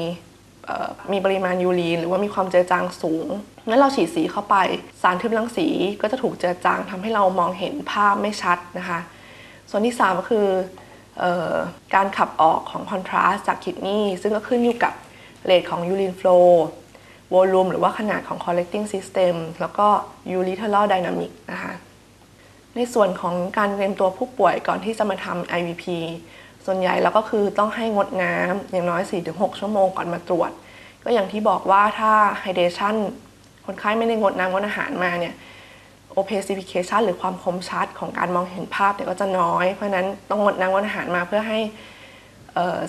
มีปริมาณยูรีน หรือว่ามีความเจือจางสูงงั้นเราฉีดสีเข้าไป สารทึบรังสีก็จะถูกเจือจางทำให้เรามองเห็นภาพไม่ชัดนะคะ ส่วนที่ 3 ก็คือออการขับออกของคอนทราสจากคิดนีซึ่งก็ขึ้นอยู่กับเรทของยูรินโฟลูวอลลุ่มหรือว่าขนาดของ collecting system แล้วก็ urethral dynamic นะคะ ในส่วนของการเตรียมตัวผู้ป่วยก่อนที่จะมาทำ IVP ส่วนใหญ่เราก็คือต้องให้งดน้ำอย่างน้อย 4-6 ชั่วโมงก่อนมาตรวจ ก็อย่างที่บอกว่าถ้า hydration คนไข้ไม่ได้งดน้ำงดอาหารมาเนี่ย opacification หรือความคมชัดของการมองเห็นภาพเนี่ยก็จะน้อย เพราะนั้นต้องงดน้ำงดอาหารมาเพื่อให้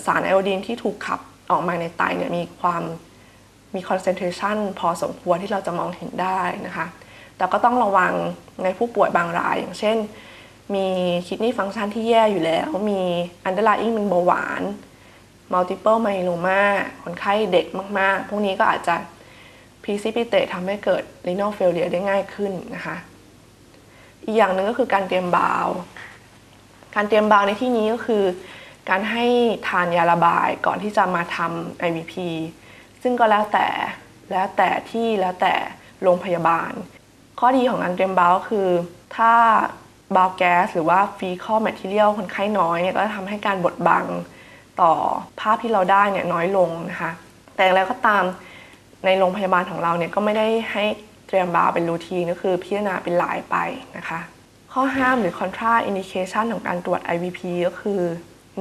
สารไอโอดีนที่ถูกขับออกมาในไตเนี่ยมีความมี concentration พอสมควรที่เราจะมองเห็นได้นะคะ แต่ก็ต้องระวังในผู้ป่วยบางราย อย่างเช่น มีคิดนี่ฟังก์ชันที่แย่อยู่แล้ว มี underlying เป็นเบาหวาน multiple myeloma คนไข้เด็กมาก ๆ พวกนี้ก็อาจจะ precipitate ทำให้เกิด renal failure ได้ง่ายขึ้นนะคะ อีกอย่างหนึ่งก็คือการเตรียมบาว การเตรียมบาวในที่นี้ก็คือ การให้ทานยาระบายก่อนที่จะมาทำ IVP ซึ่งก็แล้วแต่แล้วแต่ที่แล้วแต่โรงพยาบาล ข้อดีของการเตรียม bowel ก็คือถ้า bowel gas หรือว่า fecal material คนไข้น้อยเนี่ยก็จะทำให้การบดบังต่อภาพที่เราได้เนี่ยน้อยลงนะคะ แต่แล้วก็ตามในโรงพยาบาลของเราเนี่ยก็ไม่ได้ให้เตรียมบาวเป็นรูทีนก็คือพิจารณาเป็นหลายไปนะคะ ข้อห้ามหรือ contra indication ของการตรวจ IVP ก็คือ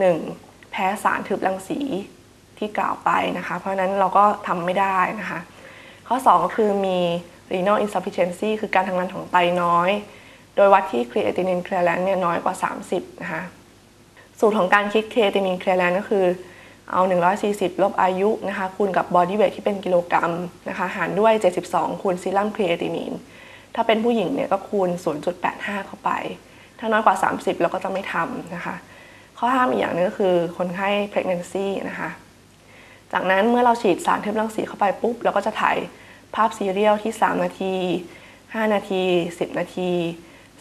1. แพ้สารทึบรังสีที่กล่าวไปนะคะ เพราะนั้นเราก็ทำไม่ได้นะคะ ข้อ 2 ก็คือมี renal insufficiency คือการทำงานของไตน้อย โดยวัดที่ creatinine clearance เนี่ยน้อยกว่า 30 นะคะ สูตรของการคิด creatinine clearance ก็คือเอา 140 ลบอายุนะคะคูณกับ body weight ที่เป็นกิโลกรัมนะคะหารด้วย 72 คูณซีรัม creatinine ถ้าเป็นผู้หญิงเนี่ยก็คูณ 0.85 เข้าไป ถ้าน้อยกว่า 30 เราก็จะไม่ทำนะคะ ข้อห้ามอีกอย่างนึงก็คือคนไข้ pregnancy นะคะ จากนั้นเมื่อเราฉีดสารทึบรังสีเข้าไปปุ๊บ เราก็จะถ่ายภาพซีเรียลที่ 3 นาที 5 นาที 10 นาที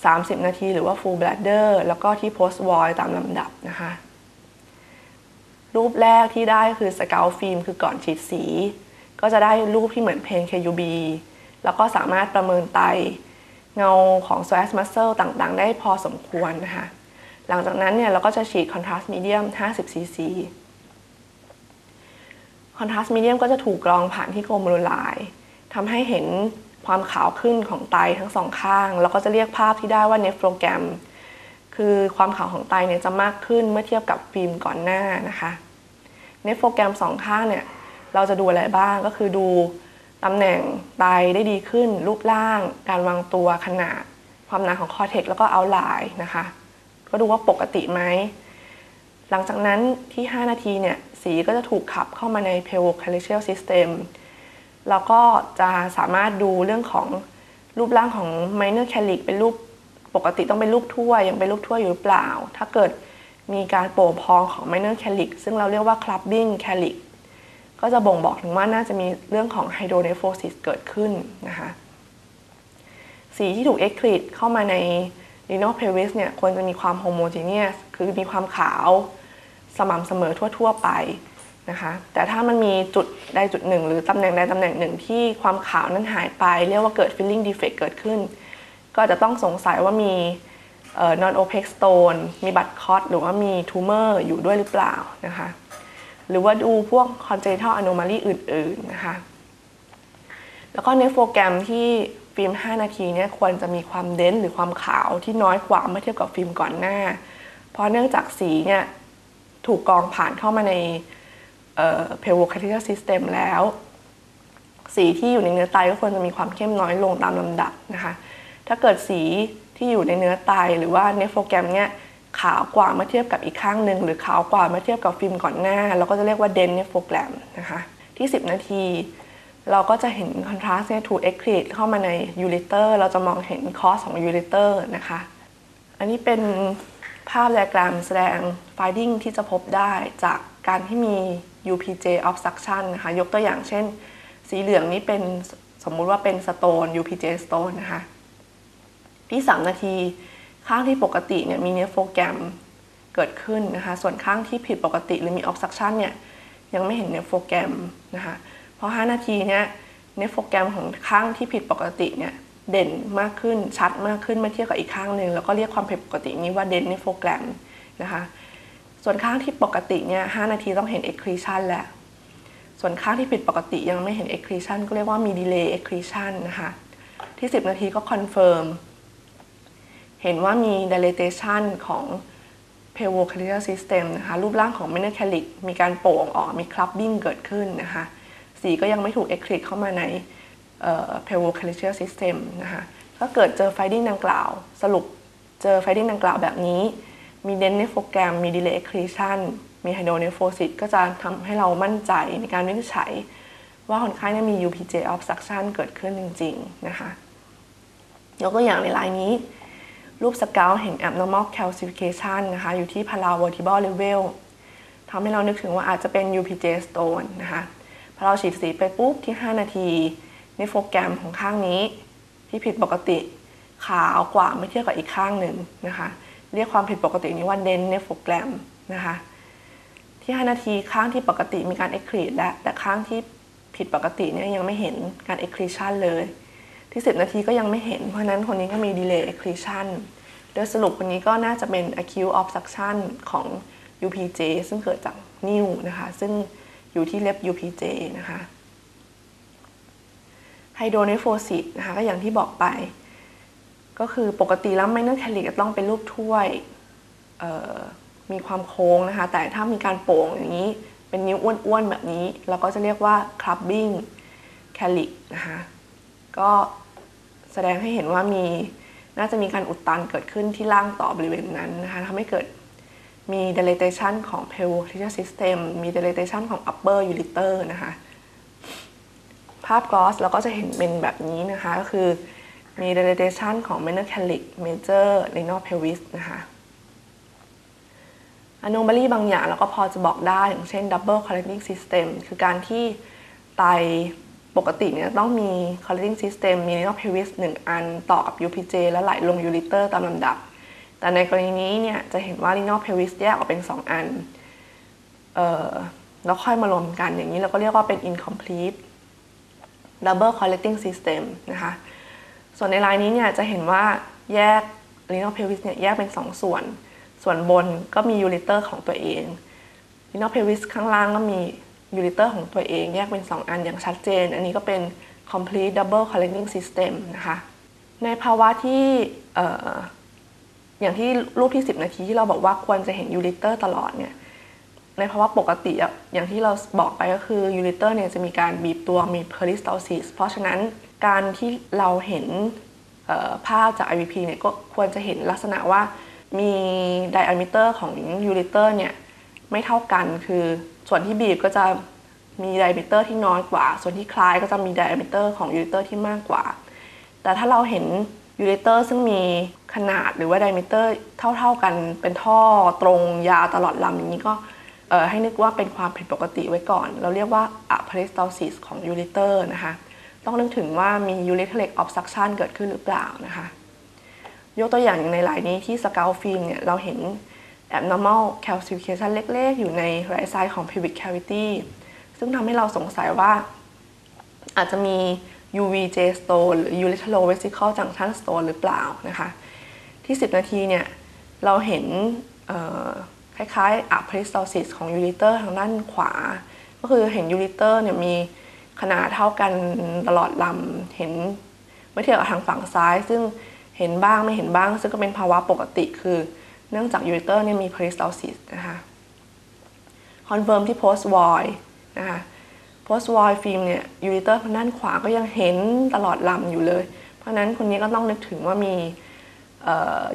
30 นาที หรือว่า full bladder แล้วก็ที่ post void ตามลำดับนะคะ รูปแรกที่ได้คือสเกลฟิล์มคือก่อนฉีดสี ก็จะได้รูปที่เหมือนเพน KUB แล้วก็สามารถประเมินไตเงาของ psoas muscle ต่างๆ ได้พอสมควรนะคะ หลังจากนั้นเนี่ยเราก็จะฉีด contrast medium 50 cc contrast medium ก็จะถูกกรองผ่านที่โกลมรูไลน์ทำให้เห็น ความขาวขึ้นของไตทั้งสองข้าง แล้วก็จะเรียกภาพที่ได้ว่าเนฟโรแกรม คือความขาวของไตเนี่ยจะมากขึ้นเมื่อเทียบกับฟิล์มก่อนหน้านะคะเนฟโรแกรมสองข้างเนี่ยเราจะดูอะไรบ้างก็คือดูตำแหน่งไตได้ดีขึ้น รูปร่าง การวางตัวขนาด ความหนาของคอเทกแล้วก็เอาไลน์นะคะ ก็ดูว่าปกติไหม หลังจากนั้นที่ 5 นาทีเนี่ย สีก็จะถูกขับเข้ามาใน p e l v o c a l i c i a l system แล้วก็จะสามารถดูเรื่องของรูปร่างของ minor calyx เป็นรูปปกติต้องเป็นรูปถ้วยยังเป็นรูปถ้วยอยู่หรือเปล่า ถ้าเกิดมีการโป่งพองของ minor calyx ซึ่งเราเรียกว่า clubbing calyx ก็จะบ่งบอกถึงว่าน่าจะมีเรื่องของ hydronephrosis เกิดขึ้นนะคะสีที่ถูก excrete เข้ามาใน renal pelvis เนี่ยควรจะมีความ homogeneous คือมีความขาวสม่ำเสมอทั่ว ๆ ไป นะคะแต่ถ้ามันมีจุดใดจุดหนึ่ง หรือตำแหน่งใดตำแหน่งหนึ่งที่ความขาวนั้นหายไป เรียกว่าเกิด filling defect เกิดขึ้น ก็จะต้องสงสัยว่ามี non opaque stone มีบัตรคอตหรือว่ามี tumor อยู่ด้วยหรือเปล่านะคะหรือว่าดูพวก congenital anomaly อื่นๆนะคะแล้วก็ nephrogram ที่ฟิล์ม 5 นาทีเนี่ยควรจะมีความ dense หรือความขาวที่น้อยกว่าเมื่อเทียบกับฟิล์มก่อนหน้า เพราะเนื่องจากสีเนี่ยถูกกรองผ่านเข้ามาใน เพลโวคาทิเ a ซิสเต็มแล้ว สีที่อยู่ในเนื้อไตก็ควรจะมีความเข้มน้อยลงตามลำดับนะคะ ถ้าเกิดสีที่อยู่ในเนื้อไตหรือว่า nephrogram เนี่ยขาวกว่าเมื่อเทียบกับอีกข้างหนึ่งหรือขาวกว่าเมื่อเทียบกับฟิล์มก่อนหน้า เราก็จะเรียกว่า dense nephrogramนะคะที่ 10 นาที เราก็จะเห็น contrast เนี่ยถูก excrete เข้ามาใน ureter เราจะมองเห็นคอสของ ureter นะคะอันนี้เป็นภาพไดอะแกรมแสดง finding ที่จะพบได้จากการที่มี UPJ obstruction นะคะยกตัวอย่างเช่น สีเหลืองนี้เป็นสมมุติว่าเป็น stone UPJ stone นะคะที่ 3 นาที ข้างที่ปกติเนี่ยมี nephrogramเกิดขึ้นนะคะส่วนข้างที่ผิดปกติหรือมีออ s ซั c ชันเนี่ยยังไม่เห็นเนฟโฟแกรมนะคะเพราะ5นาทีเนี่ยเนฟโฟแกรมของข้างที่ผิดปกติเนี่ยเด่นมากขึ้นชัดมากขึ้นเมื่อเทียบกับอีกข้างหนึ่งแล้วก็เรียกความผิดปกตินี้ว่าเดนเนฟโฟแกรมนะคะ ส่วนข้างที่ปกติเนี่ย5นาทีต้องเห็น accretion แล้ว ส่วนข้างที่ผิดปกติยังไม่เห็น accretion ก็เรียกว่ามี delay accretion นะคะ ที่ 10 นาทีก็ confirm เห็นว่ามี dilatation ของ pelvocalyceal system นะคะ รูปร่างของ minor calyx มีการโป่งออก มี clubbing เกิดขึ้นนะคะ สีก็ยังไม่ถูก excrete เข้ามาใน p e l v o c a l i a r system นะคะ ก็เกิดเจอ finding ดังกล่าว สรุปเจอ finding ดังกล่าวแบบนี้ มี dense nephrogram มี delayed excretion มี hydronephrosis ก็จะทำให้เรามั่นใจในการวินิจฉัย ว่าคนไข้มี UPJ obstruction เกิดขึ้นจริง ๆ นะคะ ยกตัวอย่างในลายนี้ รูปสเกลเห็น abnormal calcification นะคะ อยู่ที่ paravertebral level ทำให้เรานึกถึงว่าอาจจะเป็น UPJ stone นะคะพอเราฉีดสีไปปุ๊บที่ 5 นาทีในโฟแกรมของข้างนี้ที่ผิดปกติขาวกว่าไม่เทียบกับอีกข้างหนึ่งนะคะ เรียกความผิดปกตินี้ว่าเดนเนโฟแกรมนะคะ ที่ 5 นาทีข้างที่ปกติมีการเอ็กครีดและแต่ข้างที่ผิดปกติเนี่ยยังไม่เห็นการ excretion เลย ที่ 10 นาทีก็ยังไม่เห็น เพราะนั้นคนนี้ก็มี delayed excretion โดยสรุปคนนี้ก็น่าจะเป็น acute obstruction ของ UPJ ซึ่งเกิดจากนิ่วนะคะ ซึ่งอยู่ที่เล็บ UPJ นะคะไฮโดรเนฟโฟซิตนะคะก็อย่างที่บอกไป ก็คือปกติแล้ว minor calyx จะต้องเป็นรูปถ้วยมีความโค้งนะคะ แต่ถ้ามีการโป่งอย่างนี้ เป็นนิ้วอ้วนๆแบบนี้ เราก็จะเรียกว่าคลับบิ้งแคลิกนะคะก็แสดงให้เห็นว่ามีน่าจะมีการอุดตันเกิดขึ้นที่ล่างต่อบริเวณนั้นนะคะทำให้เกิดมี dilatation ของ p e l v o c a l i a r system มี dilatation ของ upper ureter นะคะ ภาพกอสเราก็จะเห็นเป็นแบบนี้นะคะ ก็คือ มี dilatation ของ menocalic major renal pelvis นะคะอนุมาลีบางอย่างเราก็พอจะบอกได้ อย่างเช่น double collecting system คือการที่ไตปกติเนี่ยต้องมี collecting system มี renal pelvis 1 อันต่อกับ UPJ แล้วไหลลง ureter ตามลำดับ แต่ในกรณีนี้เนี่ยจะเห็นว่า renal pelvis แยกออกเป็น 2 อัน เอ่อ แล้วค่อยมารวมกันอย่างนี้เราก็เรียกว่าเป็น incomplete double collecting system นะคะ ส่วนในลายนี้เนี่ยจะเห็นว่าแยก renal pelvis เนี่ยแยกเป็น 2 ส่วน ส่วนบนก็มี ureter ของตัวเอง renal pelvis ข้างล่างก็มี ureter ของตัวเอง แยกเป็น 2 อันอย่างชัดเจน อันนี้ก็เป็น complete double collecting system นะคะ ในภาวะที่อย่างที่รูปที่ 10 นาทีที่เราบอกว่าควรจะเห็น ureter ตลอดเนี่ยในภาวะปกติอย่างที่เราบอกไปก็คือ ureter เนี่ยจะมีการบีบตัวมี peristalsis เพราะฉะนั้น การที่เราเห็นภาพจาก IVP เนี่ยก็ควรจะเห็นลักษณะว่ามี diameter ของ ureter เนี่ยไม่เท่ากันคือส่วนที่บีบก็จะมี diameter ที่น้อยกว่า ส่วนที่คลายก็จะมี diameter ของ ureter ที่มากกว่า แต่ถ้าเราเห็น ureter ซึ่งมีขนาดหรือว่า diameter เท่า ๆกันเป็นท่อตรงยาวตลอดลำอย่างนี้ก็ให้นึกว่าเป็นความผิดปกติไว้ก่อน เราเรียกว่าaperistalsis ของ ureter นะคะ ต้องนึกถึงว่ามี ureteric obstruction เกิดขึ้นหรือเปล่านะคะ ยกตัวอย่างอย่างในรายนี้ที่ scout ฟิล์มเนี่ยเราเห็น abnormal calcification เล็กๆ อยู่ใน right side ของ pelvic cavity ซึ่งทำให้เราสงสัยว่าอาจจะมี UVJ stone หรือ uretero-vesical junction stone หรือเปล่านะคะ ที่ 10 นาทีเนี่ยเราเห็นคล้ายๆ aperistalsis ของ ureter ทางด้านขวา ก็คือเห็น ureter เนี่ยมี ขนาดเท่ากันตลอดลำเห็นเมื่อเทียบกับทางฝั่งซ้าย ซึ่งเห็นบ้างไม่เห็นบ้าง ซึ่งก็เป็นภาวะปกติคือ เนื่องจาก ureter เนี่ยมี peristalsis นะคะ confirm ที่ post void นะคะ post void ฟิล์มเนี่ย ureter ด้านขวาก็ยังเห็นตลอดลำอยู่เลย เพราะนั้นคนนี้ก็ต้องนึกถึงว่ามี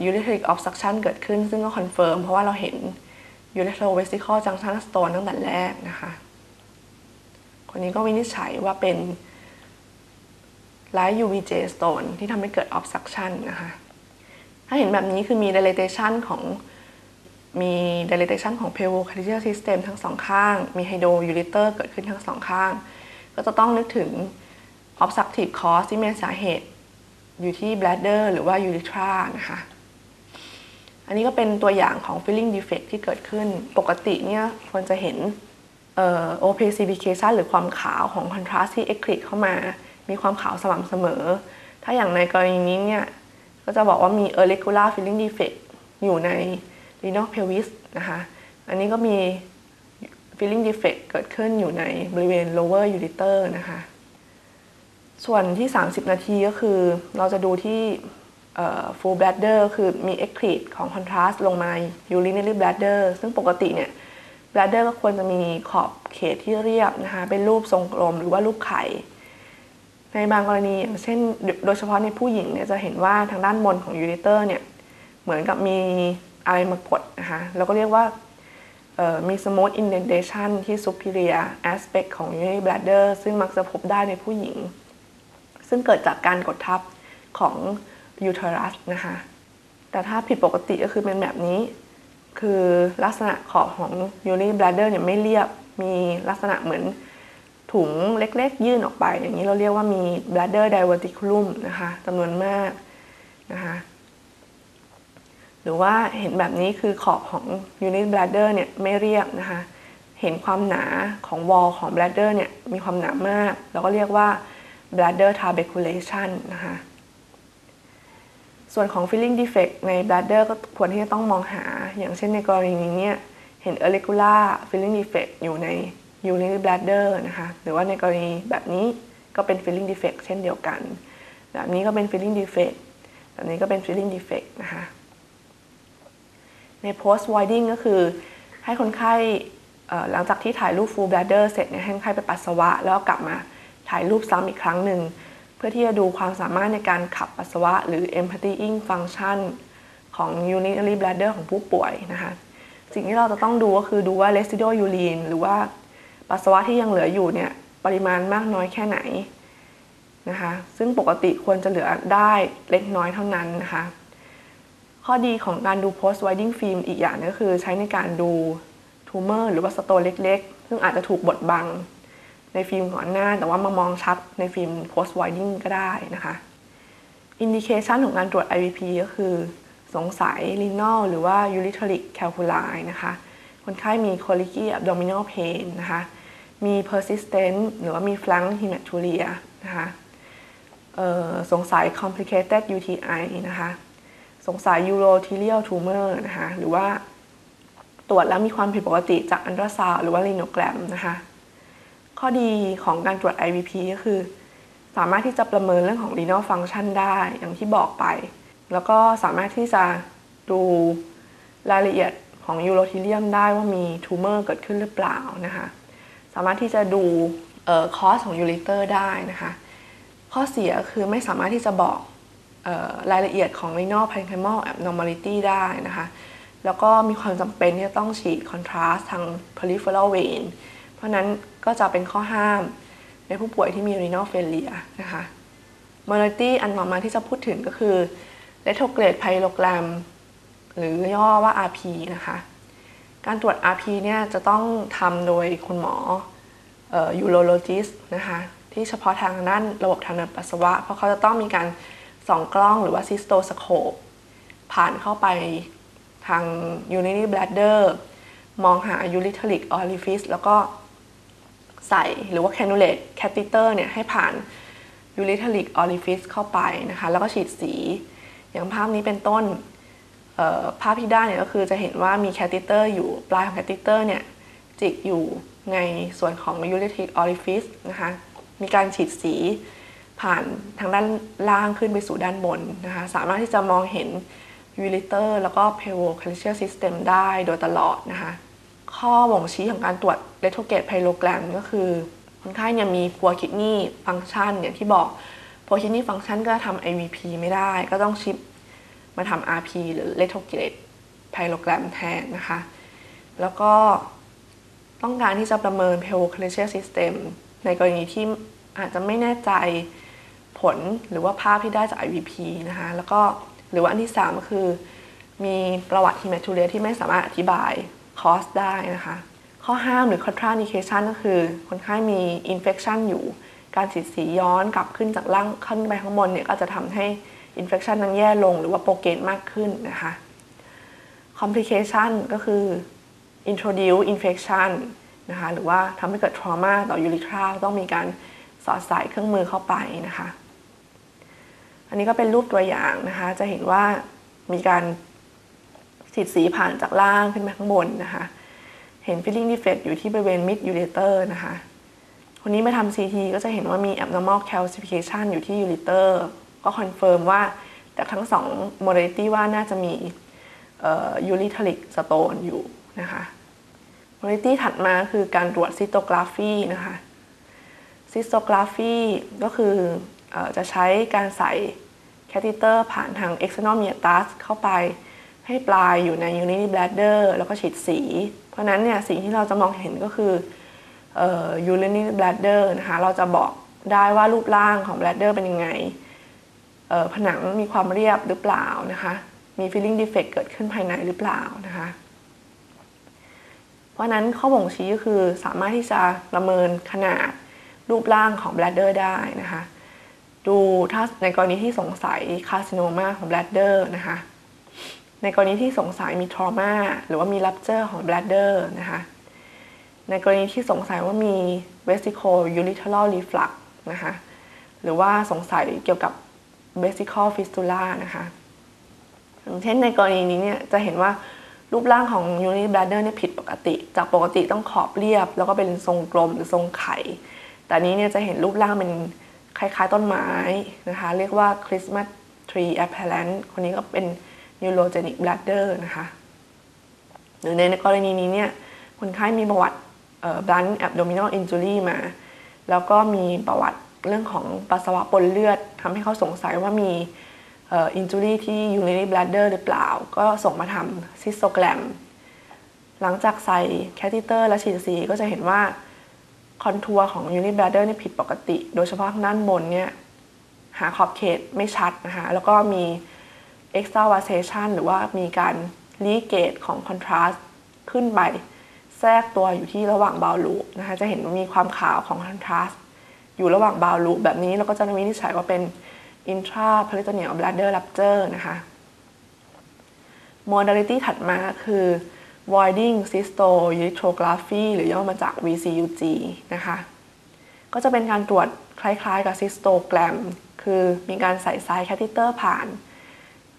ureteric obstruction เกิดขึ้น ซึ่งก็ confirm เพราะว่าเราเห็น ureterovesical junction stone ตั้งแต่แรกนะคะ คนนี้ก็วินิจฉัยว่าเป็นไลท์ UVJ stone ที่ทำให้เกิด obstruction นะคะ ถ้าเห็นแบบนี้คือมี dilatation ของมี dilatation ของ p e l v o c a l i a r system ทั้งสองข้าง มี hydroureter เกิดขึ้นทั้งสองข้าง ก็จะต้องนึกถึง obstructive cause ที่มีสาเหตุอยู่ที่ bladder หรือว่า urethra นะคะ อันนี้ก็เป็นตัวอย่างของ filling defect ที่เกิดขึ้น ปกติเนี่ยควรจะเห็น เอ่อ opacification หรือความขาวของ contrast ที่ eclipse เข้ามา มีความขาวสม่ำเสมอ ถ้าอย่างในกรณีนี้เนี่ย ก็จะบอกว่ามี irregular filling defect อยู่ใน renal pelvis นะคะ อันนี้ก็มี filling defect เกิดขึ้นอยู่ในบริเวณ lower ureter นะคะ ส่วนที่ 30 นาทีก็คือเราจะดูที่ full bladder คือมี eclipse ของ contrast ลงมา urinary bladder ซึ่งปกติเนี่ย bladder ก็ควรจะมีขอบเขตที่เรียบนะคะเป็นรูปทรงกลมหรือว่ารูปไข่ ในบางกรณีอย่างเช่นโดยเฉพาะในผู้หญิงเนี่ยจะเห็นว่าทางด้านบนของ ureter เนี่ยเหมือนกับมีอะไรมากดนะคะแล้วก็เรียกว่ามี smooth indentation ที่ superior aspect ของ urinary bladder ซึ่งมักจะพบได้ในผู้หญิง ซึ่งเกิดจากการกดทับของ uterus นะคะ แต่ถ้าผิดปกติก็คือเป็นแบบนี้ คือลักษณะขอบของ urinary bladder เนี่ยไม่เรียบ มีลักษณะเหมือนถุงเล็กๆ ยื่นออกไป อย่างนี้เราเรียกว่ามี bladder diverticulum นะคะจำนวนมากนะคะหรือว่าเห็นแบบนี้คือขอบของ urinary bladder เนี่ยไม่เรียบนะคะเห็นความหนาของ wall ของ bladder เนี่ยมีความหนามาก เราก็เรียกว่า bladder tuberculation นะคะ ส่วนของ filling defect ใน bladder ก็ควรที่จะต้องมองหา อย่างเช่นในกรณีนี้เนี่ยเห็น irregular filling defect อยู่ใน urinary bladder นะคะหรือว่าในกรณีแบบนี้ก็เป็น filling defect เช่นเดียวกัน แบบนี้ก็เป็น filling defect แบบนี้ก็เป็น filling defect นะคะใน post voiding ก็คือให้คนไข้หลังจากที่ถ่ายรูป full bladder เสร็จเนี่ยให้คนไข้ไปปัสสาวะ แล้วกลับมาถ่ายรูปซ้ำอีกครั้งหนึ่ง เพื่อที่จะดูความสามารถในการขับปัสสาวะ หรือ emptying function ของ urinary bladder ของผู้ป่วยนะคะ สิ่งที่เราจะต้องดูก็คือดูว่า residual urine หรือว่าปัสสาวะที่ยังเหลืออยู่เนี่ยปริมาณมากน้อยแค่ไหนนะคะ ซึ่งปกติควรจะเหลือได้เล็กน้อยเท่านั้นนะคะ ข้อดีของการดู post voiding film อีกอย่างก็คือใช้ในการดู tumor หรือว่าสโตเล็กๆ ซึ่งอาจจะถูกบดบัง ในฟิล์มก่อนหน้า แต่ว่ามามองชัดในฟิล์ม post voiding ก็ได้นะคะ indication ของการตรวจ IVP ก็คือ สงสัย renal หรือว่า ureteric calculi นะคะคนไข้มี colicky abdominal pain นะคะมี persistent หรือว่ามี flank hematuria นะคะสงสัย complicated UTI นะคะสงสัย urothelial tumor นะคะหรือว่าตรวจแล้วมีความผิดปกติจากอันตราซาวหรือว่า renogram นะคะ ข้อดีของการตรวจ IVP ก็คือ สามารถที่จะประเมินเรื่องของ renal function ได้อย่างที่บอกไป แล้วก็สามารถที่จะดูรายละเอียดของ urothelium ได้ว่ามี tumor เกิดขึ้นหรือเปล่านะคะสามารถที่จะดูคอสของ ureter ได้นะคะข้อเสียคือไม่สามารถที่จะบอกออรายละเอียดของ renal parenchymal abnormality ได้นะคะแล้วก็มีความจำเป็นที่จะต้องฉีด contrast ทาง peripheral vein เพราะนั้น ก็จะเป็นข้อห้าม ในผู้ป่วยที่มี renal failure นะคะ modality อันต่อมาที่จะพูดถึงก็คือ retrograde pyelogram หรือย่อว่า RP นะคะ การตรวจ RP เนี่ยจะต้องทำโดยคุณหมอ urologist นะคะที่เฉพาะทางด้านระบบทางเดินปัสสาวะ เพราะเขาจะต้องมีการส่องกล้องหรือว่า cystoscope ผ่านเข้าไปทาง urinary bladder มองหา ureteric orifice แล้วก็ ใส่หรือว่า cannulate catheter เนี่ยให้ผ่าน ureteric orifice เข้าไปนะคะ แล้วก็ฉีดสี อย่างภาพนี้เป็นต้นภาพที่ได้เนี่ยก็คือจะเห็นว่ามี catheter อยู่ปลายของ catheter เนี่ยจิกอยู่ในส่วนของ ureteric orifice นะคะ มีการฉีดสีผ่านทางด้านล่างขึ้นไปสู่ด้านบนนะคะ สามารถที่จะมองเห็น ureter แล้วก็ pelvocalyceal system ได้โดยตลอดนะคะ ข้อบ่งชี้ของการตรวจ retrograde pyelogram ก็คือ คนไข้เนี่ยมี poor kidney function อย่างที่บอก poor kidney function ก็ทำ IVP ไม่ได้ ก็ต้องชิปมาทำ RP หรือ retrograde pyelogram แทนนะคะ แล้วก็ต้องการที่จะประเมิน pelvocalcial system ในกรณีที่อาจจะไม่แน่ใจผลหรือว่าภาพที่ได้จาก IVP นะคะแล้วก็หรือว่าอันที่ 3 ก็คือ มีประวัติ hematuria ที่ไม่สามารถอธิบาย cause ได้นะคะ ข้อห้ามหรือ contraindication ก็คือ คนไข้มี infection อยู่ การฉีดสีย้อนกลับขึ้นจากล่างขึ้นไปข้างบนเนี่ยก็จะทำให้ infection นั้นแย่ลงหรือว่าโปรเกตมากขึ้นนะคะ complication ก็คือ introduce infection นะคะหรือว่าทำให้เกิด trauma ต่อยูริทราต้องมีการสอดใส่เครื่องมือเข้าไปนะคะ อันนี้ก็เป็นรูปตัวอย่างนะคะ จะเห็นว่ามีการ ฉีดสีผ่านจากล่างขึ้นมาข้างบนนะคะ เห็น filling defect อยู่ที่บริเวณ mid ureter นะคะ คนนี้มาทำ CT ก็จะเห็นว่ามี abnormal calcification อยู่ที่ ureter ก็ confirm ว่าจากทั้งสอง modality ว่าน่าจะมี ureteric stone อยู่นะคะ modality ถัดมาคือการตรวจ cystography นะคะ cystography ก็คืออจะใช้การใส่แคทิเตอร์ผ่านทาง external meatus เข้าไป ให้ปลายอยู่ใน urinary bladder แล้วก็ฉีดสี เพราะนั้นเนี่ยสิ่งที่เราจะมองเห็นก็คือ urinary bladder นะคะเราจะบอกได้ว่ารูปร่างของ bladder เป็นยังไงผนังมีความเรียบหรือเปล่านะคะ มี filling defect เกิดขึ้นภายในหรือเปล่านะคะ เพราะนั้นข้อบ่งชี้ก็คือสามารถที่จะประเมินขนาดรูปร่างของ bladder ได้นะคะ ดูถ้าในกรณีที่สงสัย carcinoma ของ bladder นะคะ ในกรณีที่สงสัยมี trauma หรือว่ามี rupture ของ bladder นะคะ ในกรณีที่สงสัยว่ามี vesical ureteral reflux นะคะ หรือว่าสงสัยเกี่ยวกับ vesical fistula นะคะอย่างเช่นในกรณีนี้เนี่ยจะเห็นว่ารูปร่างของ urinary bladder เนี่ยผิดปกติ จากปกติต้องขอบเรียบ แล้วก็เป็นทรงกลมหรือทรงไข่ แต่นี้เนี่ยจะเห็นรูปร่างเป็นคล้ายๆต้นไม้นะคะ เรียกว่า Christmas tree apparent คนนี้ก็เป็น neurogenic bladder นะคะหรือในกรณีนี้เนี่ยคนไข้มีประวัติ blunt abdominal injury มา แล้วก็มีประวัติเรื่องของปัสสาวะปนเลือดทำให้เขาสงสัยว่ามี injury ที่ urinary bladder หรือเปล่า ก็ส่งมาทำ cystogram หลังจากใส่ catheter และฉีดสีก็จะเห็นว่า contour ของ urinary bladder นี่ผิดปกติ โดยเฉพาะทางด้านบนเนี่ยหาขอบเขตไม่ชัดนะคะแล้วก็มี extravasation หรือว่ามีการ leakage ของ contrast ขึ้นไป แทรกตัวอยู่ที่ระหว่าง bowel loop นะคะจะเห็นมีความขาวของ contrast อยู่ระหว่าง bowel loop แบบนี้แล้วก็จะวินิจฉัยว่าเป็น intraperitoneal bladder rupture นะคะ modality ถัดมาคือ voiding cystourethrography หรือย่อมาจาก VCUG นะคะ ก็จะเป็นการตรวจคล้ายๆกับ cystogram คือมีการใส่ไซส์ catheter ผ่าน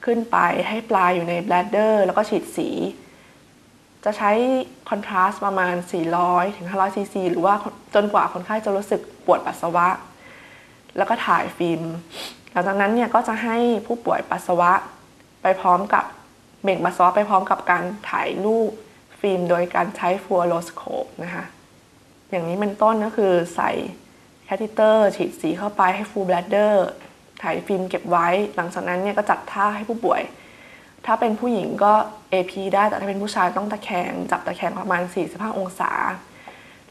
ขึ้นไปให้ปลายอยู่ใน bladder แล้วก็ฉีดสี จะใช้contrast ประมาณ 400 ถึง 500 ซีซี หรือว่าจนกว่าคนไข้จะรู้สึกปวดปัสสาวะ แล้วก็ถ่ายฟิล์ม หลังจากนั้นเนี่ยก็จะให้ผู้ป่วยปัสสาวะไปพร้อมกับเบ่งปัสสาวะไปพร้อมกับการถ่ายรูปฟิล์ม โดยการใช้ fluoroscope นะคะ อย่างนี้เป็นต้นก็คือใส่ catheter ฉีดสีเข้าไปให้ full bladder ถ่ายฟิล์มเก็บไว้ หลังจากนั้นเนี่ยก็จัดท่าให้ผู้ป่วย ถ้าเป็นผู้หญิงก็ AP ได้แต่ถ้าเป็นผู้ชายต้องตะแคง จับตะแคงประมาณ 45 องศา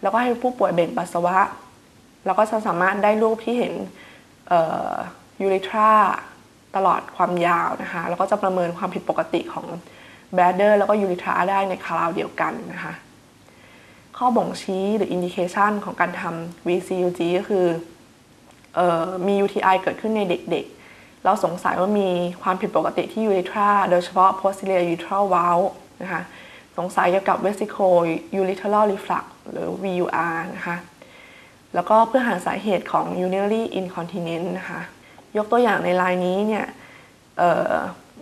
แล้วก็ให้ผู้ป่วยเบ่งปัสสาวะ แล้วก็จะสามารถได้รูปที่เห็น urethra ตลอดความยาวนะคะ แล้วก็จะประเมินความผิดปกติของ bladder แล้วก็ urethra ได้ในคราวเดียวกันนะคะ ข้อบ่งชี้หรือ indication ของการทำ VCUG ก็คือออ มี UTI เกิดขึ้นในเด็กๆ เราสงสัยว่ามีความผิดปกติที่ยูริทราโดยเฉพาะ posterior urethral valve นะคะสงสัยเกี่ยวกับ vesical ureteral reflux หรือ VUR นะคะแล้วก็เพื่อหาสาเหตุของ urinary incontinence นะคะยกตัวอย่างในลายนี้เนี่ย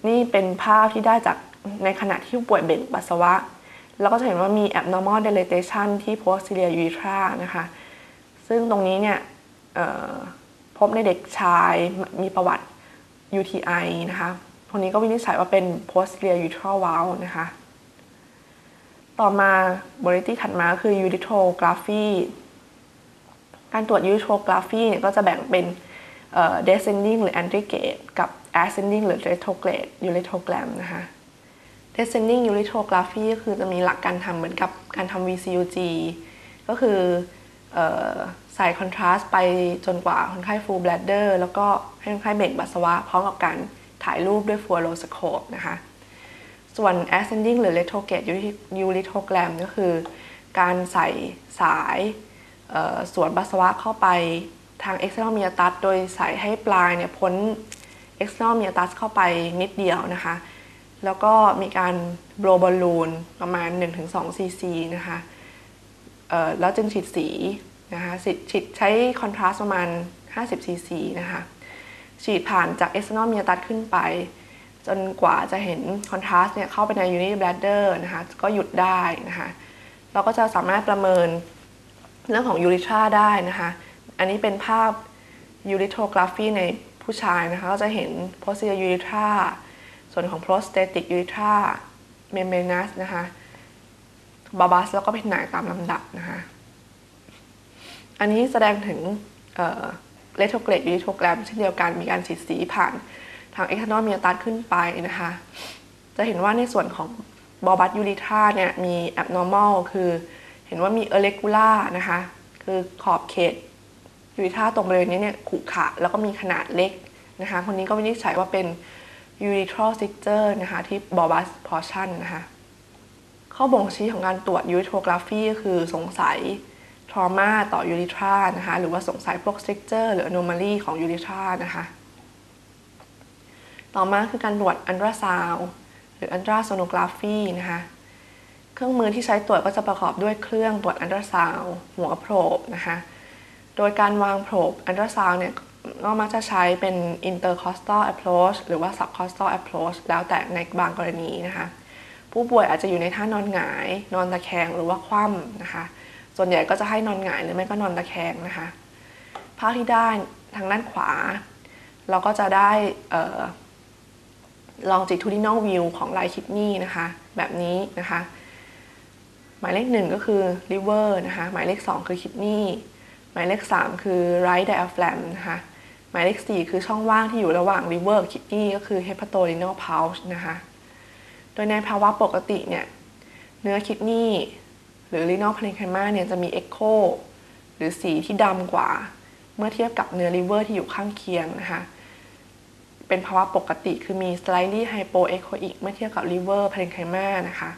นี่เป็นภาพที่ได้จากในขณะที่ป่วยเบ่งปัสสาวะ แล้วก็จะเห็นว่ามี abnormal dilatation ที่ posterior urethra นะคะ ซึ่งตรงนี้เนี่ย บในเด็กชายมีประวัติ UTI นะคะคนนี้ก็วินิจฉัยว่าเป็น posterior urethral valve นะคะ ต่อมาบริตี้ถัดมาคือ ureterography การตรวจ ureterography เนี่ยก็จะแบ่งเป็น descending หรือ anterograde กับ ascending หรือ retrograde ureterogram นะคะ descending ureterography ก็คือจะมีหลักการทำเหมือนกับการทำ VCUG ก็คือ ใส่คอนทราสต์ไปจนกว่าคนไข้ full bladder แล้วก็ให้คนไข้เบ่งปัสสาวะพร้อมกับการถ่ายรูปด้วย fluoroscope นะคะ ส่วน ascending หรือ retrograde urethrogram ก็คือ การใส่สายส่วนปัสสาวะเข้าไปทาง external meatus โดยใส่ให้ปลายเนี่ยพ้น external meatus เข้าไปนิดเดียวนะคะ แล้วก็มีการโบลลูนประมาณ 1-2ซีซีนะคะ แล้วจึงฉีดสีนะคะฉีดใช้ contrast ประมาณ 50 ซีซีนะคะฉีดผ่านจาก external meatus ขึ้นไป จนกว่าจะเห็น contrast เนี่ยเข้าไปใน urinary bladder นะคะก็หยุดได้นะคะเราก็จะสามารถประเมินเรื่องของ urethra ได้นะคะอันนี้เป็นภาพ urethrography ในผู้ชายนะคะก็จะเห็น posterior urethra ส่วนของ prostatic urethra membranous นะคะ bulbous แล้วก็ penile ตามลำดับนะคะ อันนี้แสดงถึง retrograde urethrogram เช่นเดียวกันมีการฉีดสีผ่านทาง external meatus ขึ้นไปนะคะ จะเห็นว่าในส่วนของ bulbous urethra เนี่ยมี abnormal คือเห็นว่ามี irregular นะคะ คือขอบเขตยูริทราตรงบริเวณนี้เนี่ยขุขะแล้วก็มีขนาดเล็กนะคะ คนนี้ก็วินิจฉัยว่าเป็น urethral stricture นะคะที่ bulbous portion นะคะ ข้อบ่งชี้ของการตรวจ urethropography ก็คือสงสัย trauma ต่อ urethra นะคะหรือว่าสงสัยพวก stricture หรือ anomaly ของ urethra นะคะต่อมาคือการตรวจ ultrasound หรือ ultrasonography นะคะเครื่องมือที่ใช้ตรวจก็จะประกอบด้วยเครื่องตรวจอันตราซาวหัวโพรบนะคะโดยการวางโพรบอันตราซาวเนี่ยก็มักจะใช้เป็น intercostal approach หรือว่า subcostal approach แล้วแต่ในบางกรณีนะคะ ผู้ป่วยอาจจะอยู่ในท่านอนหงาย นอนตะแคงหรือว่าคว่ำนะคะ ส่วนใหญ่ก็จะให้นอนหงายหรือไม่ก็นอนตะแคงนะคะภาพที่ได้ทางด้านขวา เราก็จะได้ลองจิตทูดินอลวิวของลายคิดนี่นะคะ แบบนี้นะคะ หมายเลขหนึ่งก็คือ liver นะคะ หมายเลขสองคือคิดนี่หมายเลข3คือ right diaphragm นะคะหมายเลข 4 คือช่องว่างที่อยู่ระหว่าง liver กับ kidney ก็คือ hepatorenal pouch นะคะ โดยในภาวะปกติเนี่ยเนื้อคิดนี่หรือ renal parenchyma เนี่ยจะมี echo หรือสีที่ดำกว่า เมื่อเทียบกับเนื้อ liver ที่อยู่ข้างเคียงนะคะเป็นภาวะปกติคือมี slightly hypoechoic เมื่อเทียบกับ liver parenchyma นะคะ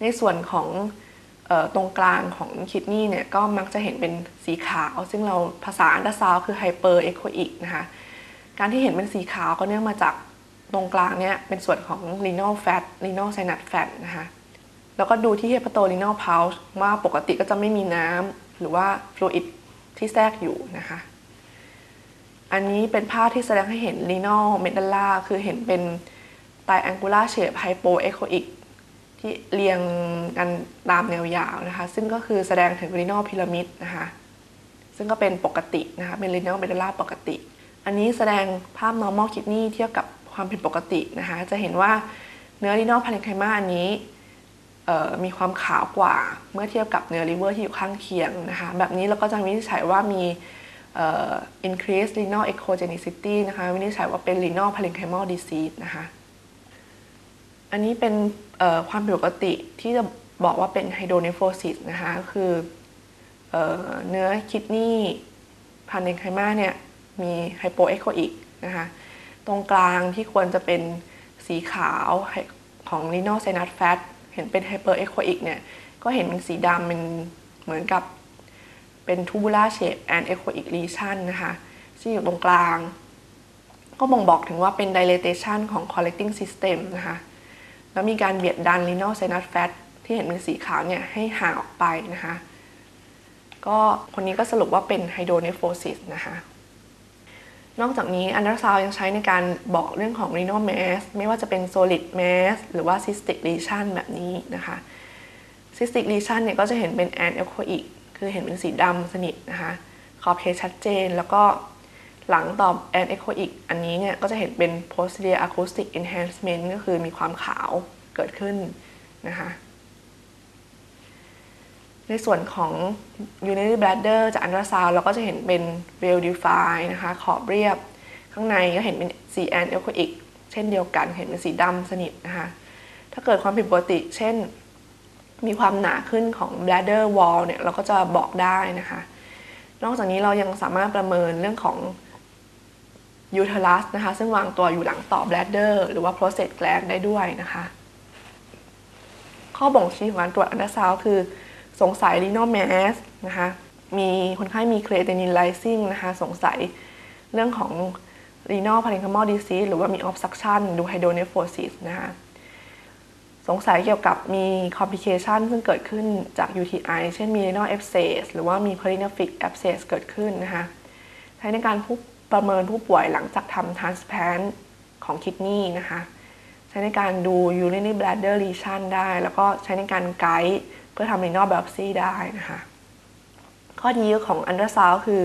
ในส่วนของตรงกลางของ kidney เนี่ยก็มักจะเห็นเป็นสีขาว ซึ่งเราภาษาอันดาซาวคือ hyperechoic นะคะการที่เห็นเป็นสีขาวก็เนื่องมาจาก ตรงกลางเนี่ยเป็นส่วนของ renal fat renal sinus fat นะคะแล้วก็ดูที่ hepatorenal pouch ว่าปกติก็จะไม่มีน้ำหรือว่า fluid ที่แทรกอยู่นะคะ อันนี้เป็นภาพที่แสดงให้เห็น renal medulla คือเห็นเป็น triangular shape hypoechoic ที่เรียงกันตามแนวยาวนะคะ ซึ่งก็คือแสดงถึง renal pyramid นะคะซึ่งก็เป็นปกตินะคะเป็น renal medulla ปกติ อันนี้แสดงภาพ normal kidney เทียบกับ ความผิดปกตินะคะจะเห็นว่าเนื้อ renal parenchyma อันนี้มีความขาวกว่าเมื่อเทียบกับเนื้อ liver ที่อยู่ข้างเคียงนะคะแบบนี้เราก็จะวินิจฉัยว่ามี increase renal echogenicity นะคะวินิจฉัยว่าเป็น renal parenchymal disease นะคะอันนี้เป็นความผิดปกติที่จะบอกว่าเป็น hydronephrosis นะคะ คือเนื้อ kidney parenchyma เนี่ยมี hypoechoic นะคะ ตรงกลางที่ควรจะเป็นสีขาวของ renal sinus fat เห็นเป็น hyperechoic เนี่ย ก็เห็นเป็นสีดำเป็นเหมือนกับเป็น tubular shape anechoic lesion นะคะที่อยู่ตรงกลาง ก็บ่งบอกถึงว่าเป็น dilatation ของ collecting system นะคะแล้วมีการเบียดดัน renal sinus fat ที่เห็นเป็นสีขาวเนี่ยให้ห่างออกไปนะคะ ก็คนนี้ก็สรุปว่าเป็น hydronephrosis นะคะ นอกจากนี้อันตราซาวยังใช้ในการบอกเรื่องของ renal mass ไม่ว่าจะเป็น solid mass หรือว่า cystic lesion แบบนี้นะคะ cystic lesion เนี่ยก็จะเห็นเป็น anechoic คือเห็นเป็นสีดำสนิทนะคะ ขอบเขตชัดเจน แล้วก็หลังตอบ anechoic อันนี้เนี่ยก็จะเห็นเป็น posterior acoustic enhancement ก็คือมีความขาวเกิดขึ้นนะคะ ในส่วนของ urinary bladder จาก ultrasound เราก็จะเห็นเป็น well defined นะคะ ขอบเรียบ ข้างในก็เห็นเป็นสี anechoic เช่นเดียวกันเห็นเป็นสีดำสนิทนะคะ ถ้าเกิดความผิดปกติ เช่น มีความหนาขึ้นของ bladder wall เนี่ยเราก็จะบอกได้นะคะ นอกจากนี้เรายังสามารถประเมินเรื่องของ uterus นะคะ ซึ่งวางตัวอยู่หลังต่อ bladder หรือว่า prostate gland ได้ด้วยนะคะ ข้อบ่งชี้ของการตรวจอันดาซาวคือ สงสัยลีโนแมสนะคะมีคนไข้มีเครตินินไลซิงนะคะสงสัยเรื่องของ renal parenchymal disease หรือว่ามี obstruction ดู hydronephrosis นะคะสงสัยเกี่ยวกับมี complication ซึ่งเกิดขึ้นจาก UTI เช่นมี renal abscess หรือว่ามี perinephric abscess เกิดขึ้นนะคะใช้ในการผู้ประเมินผู้ป่วยหลังจากทำ transplant ของคิดนีนะคะ ใช้ในการดู urinary bladder lesion ได้ แล้วก็ใช้ในการไกด์ เพื่อทำ renal biopsy ได้นะคะข้อดีของ ultrasound คือ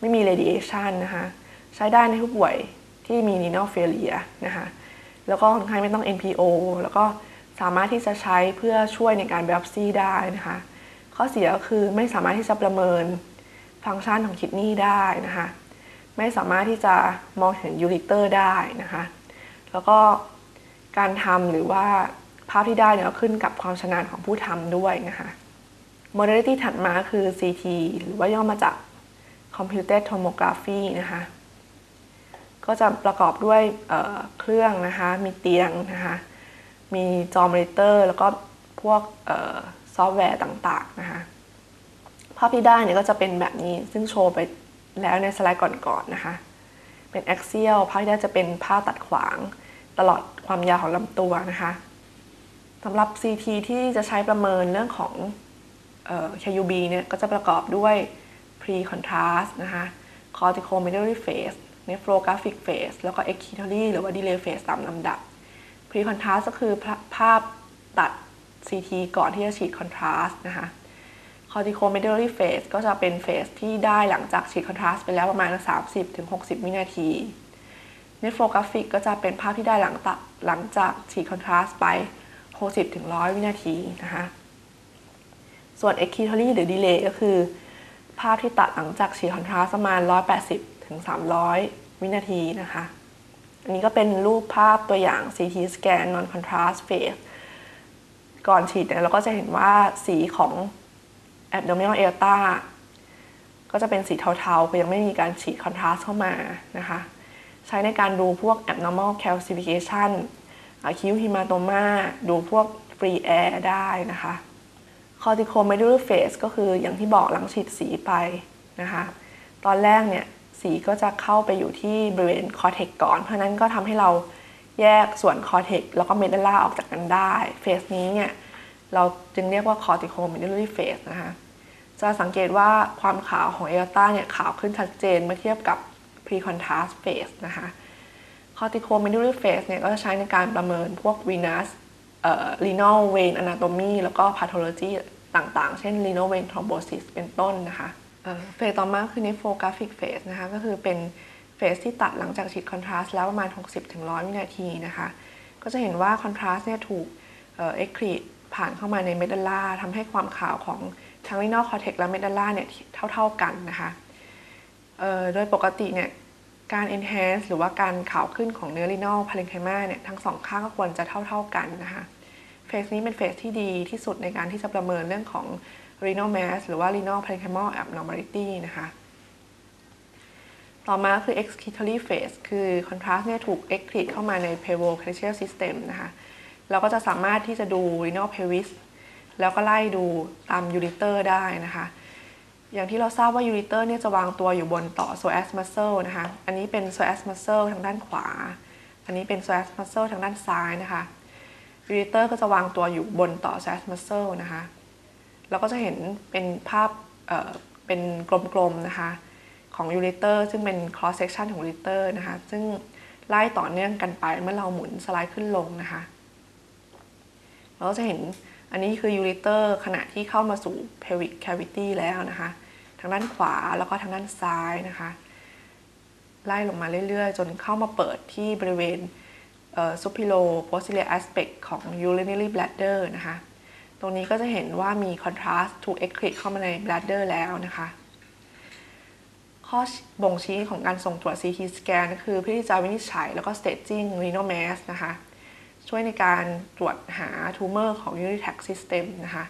ไม่มี radiation นะคะใช้ได้ในผู้ป่วยที่มี renal failure นะคะแล้วก็คนไข้ไม่ต้อง NPO แล้วก็สามารถที่จะใช้เพื่อช่วยในการ biopsy ได้นะคะข้อเสียก็คือไม่สามารถที่จะประเมินฟังก์ชันของคิดนีได้นะคะไม่สามารถที่จะมองเห็น ureter ได้นะคะแล้วก็การทำหรือว่า ภาพที่ได้เนี่ยขึ้นกับความชำนาญของผู้ทำด้วยนะคะ modality ถัดมาคือ CT หรือว่าย่อมาจาก Computed Tomography นะคะ ก็จะประกอบด้วยเครื่องนะคะ มีเตียงนะคะ มีจอมอนิเตอร์ แล้วก็พวกซอฟต์แวร์ต่างๆนะคะภาพที่ได้เนี่ยก็จะเป็นแบบนี้ซึ่งโชว์ไปแล้วในสไลด์ก่อนๆนนะคะ เป็น axial ภาพที่ได้จะเป็นภาพตัดขวางตลอดความยาวของลำตัวนะคะ สำหรับ CT ที่จะใช้ประเมินเรื่องของ KUB เนี่ยก็จะประกอบด้วย pre-contrast นะคะ corticomedullary phase nephrographic phase แล้วก็ excitatory หรือว่า delay phase ตามลำดับ pre-contrast ก็คือภาพตัด CT ก่อนที่จะฉีด contrast นะคะ corticomedullary phase ก็จะเป็นเฟสที่ได้หลังจากฉีด contrast ไปแล้วประมาณ 30-60 วินาที nephrographic ก็จะเป็นภาพที่ได้หลังหลังจากฉีด contrast ไป 60ถึง100 วินาทีนะคะส่วน excitatory หรือ delay ก็คือ ภาพที่ตัดหลังจากฉีด contrast ประมาณ 180ถึง300 วินาทีนะคะ อันนี้ก็เป็นรูปภาพตัวอย่าง CT scan non contrast phase ก่อนฉีดเนี่ยเราก็จะเห็นว่าสีของ abdominal aorta ก็จะเป็นสีเทาๆคือยังไม่มีการฉีดคอนทราสต์เข้ามานะคะ ใช้ในการดูพวก abnormal calcification acute hematoma ดูพวก free air ได้นะคะ corticomedullary phase ก็คืออย่างที่บอกหลังฉีดสีไปนะคะ ตอนแรกเนี่ยสีก็จะเข้าไปอยู่ที่บริเวณ cortex ก่อน เพราะนั้นก็ทำให้เราแยกส่วน cortex แล้วก็ medulla ออกจากกันได้ phase นี้เนี่ยเราจึงเรียกว่า corticomedullary phase นะคะ จะสังเกตว่าความขาวของ aorta เนี่ยขาวขึ้นชัดเจนเมื่อเทียบกับ pre-contrast phase นะคะ corticomedullary phase เนี่ยก็จะใช้ในการประเมินพวก venous เอ่อ renal vein anatomy แล้วก็ pathology ต่างๆ เช่น renal vein thrombosis เป็นต้นนะคะ phase ต่อมาคือ nephrographic phase นะคะก็คือเป็น phase ที่ตัดหลังจากฉีด contrast แล้วประมาณ 60-100 วินาทีนะคะ ก็จะเห็นว่า contrast เนี่ยถูก excrete ผ่านเข้ามาใน medulla ทำให้ความขาวของทั้ง renal cortex และ medulla เนี่ยเท่าๆกันนะคะโดยปกติเนี่ย การ enhance หรือว่าการขาวขึ้นของเนื้อ renal parenchyma เนี่ยทั้งสองข้างก็ควรจะเท่า ๆกันนะคะเฟสนี้เป็นเฟสที่ดีที่สุดในการที่จะประเมินเรื่องของ renal mass หรือว่า renal parenchymal abnormality นะคะ ต่อมาคือ excretory phase คือ contrast เนี่ยถูก excrete เข้ามาใน pelvocalcial system นะคะ เราก็จะสามารถที่จะดู renal pelvis แล้วก็ไล่ดูตามยูริเตอร์ได้นะคะ อย่างที่เราทราบว่ายูริเตอร์เนี่ยจะวางตัวอยู่บนต่อ psoas muscle นะคะ อันนี้เป็น psoas muscle ทางด้านขวา อันนี้เป็น psoas muscle ทางด้านซ้ายนะคะ ureter ก็จะวางตัวอยู่บนต่อ psoas muscle นะคะ เราก็จะเห็นเป็นภาพเป็นกลมๆนะคะของ ureter ซึ่งเป็น cross section ของ ureter นะคะ ซึ่งไล่ต่อเนื่องกันไปเมื่อเราหมุนสไลด์ขึ้นลงนะคะ เราก็จะเห็น อันนี้คือ ureter ขณะที่เข้ามาสู่ pelvic cavity แล้วนะคะ ทางด้านขวาแล้วก็ทางด้านซ้ายนะคะ ไล่ลงมาเรื่อยๆ จนเข้ามาเปิดที่บริเวณ supilo posterior aspect ของ urinary bladder นะคะ ตรงนี้ก็จะเห็นว่ามี contrast ถูก excrete เข้ามาใน bladder แล้วนะคะ ข้อบ่งชี้ของการส่งตรวจ CT scan คือเพื่อที่จะวินิจฉัยแล้วก็ staging renal mass นะคะ ช่วยในการตรวจหาทูเมอร์ของ urinary tract system นะคะ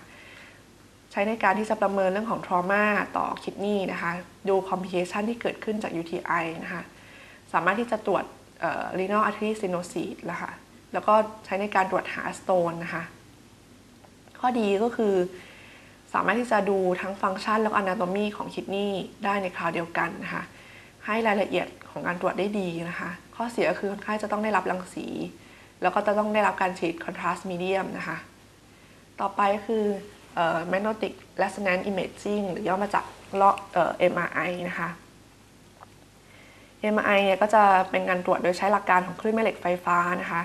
ใช้ในการที่จะประเมินเรื่องของ trauma ต่อคิดนีนะคะดู complication ที่เกิดขึ้นจาก UTI นะคะสามารถที่จะตรวจ renal artery stenosis นะคะแล้วก็ใช้ในการตรวจหา stone นะคะข้อดีก็คือสามารถที่จะดูทั้งฟังก์ชันและอนาโตมีของคิดนีได้ในคราวเดียวกันนะคะให้รายละเอียดของการตรวจได้ดีนะคะ ข้อเสียคือคนไข้จะต้องได้รับรังสี แล้วก็จะต้องได้รับการฉีด contrast medium นะคะ ต่อไปคือ magnetic resonance imaging หรือย่อมาจาก MRI นะคะ MRI เนี่ยก็จะเป็นการตรวจโดยใช้หลักการของคลื่นแม่เหล็กไฟฟ้านะคะ